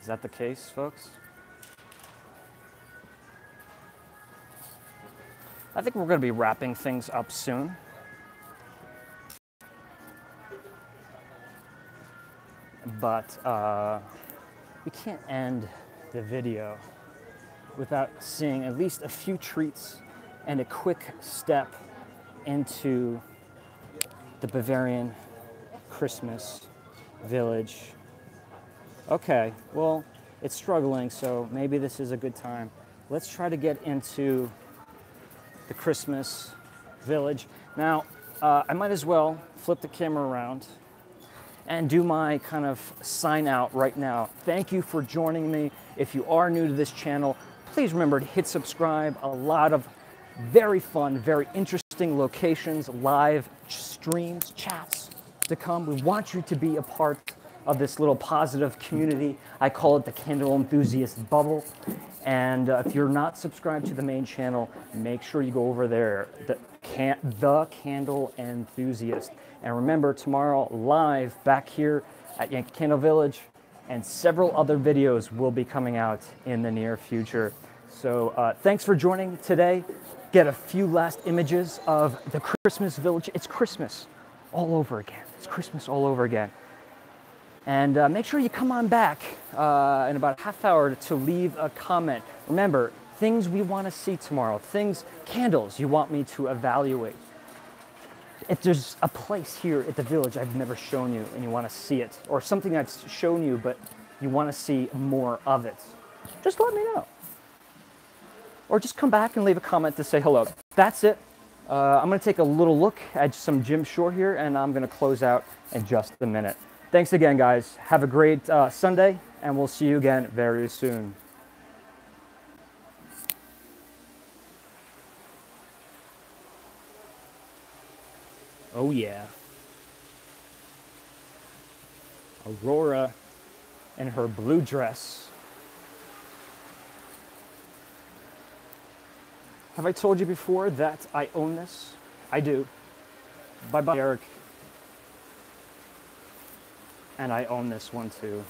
Is that the case, folks? I think we're going to be wrapping things up soon. But uh, we can't end the video without seeing at least a few treats and a quick step into the Bavarian Christmas village. Okay, well, it's struggling, so maybe this is a good time. Let's try to get into the Christmas village. Now, uh, I might as well flip the camera around and do my kind of sign out right now. Thank you for joining me. If you are new to this channel, please remember to hit subscribe. A lot of very fun, very interesting locations, live streams, chats to come. We want you to be a part of this little positive community. I call it the candle enthusiast bubble. And uh, if you're not subscribed to the main channel, make sure you go over there, the, can, the Candle Enthusiast. And remember, tomorrow live back here at Yankee Candle Village, and several other videos will be coming out in the near future. So uh, thanks for joining today. Get a few last images of the Christmas village. It's Christmas all over again. It's Christmas all over again. And uh, make sure you come on back uh, in about a half hour to leave a comment. Remember, things we want to see tomorrow, things, candles you want me to evaluate. If there's a place here at the village I've never shown you and you want to see it, or something I've shown you but you want to see more of it, just let me know. Or just come back and leave a comment to say hello. That's it. Uh, I'm to take a little look at some Jim Shore here and I'm to close out in just a minute. Thanks again, guys. Have a great uh, Sunday, and we'll see you again very soon. Oh, yeah. Aurora in her blue dress. Have I told you before that I own this? I do. Bye bye, Eric. And I own this one too.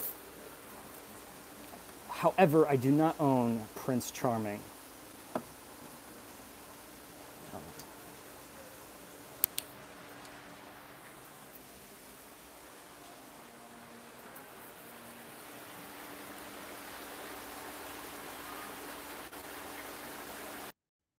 However, I do not own Prince Charming.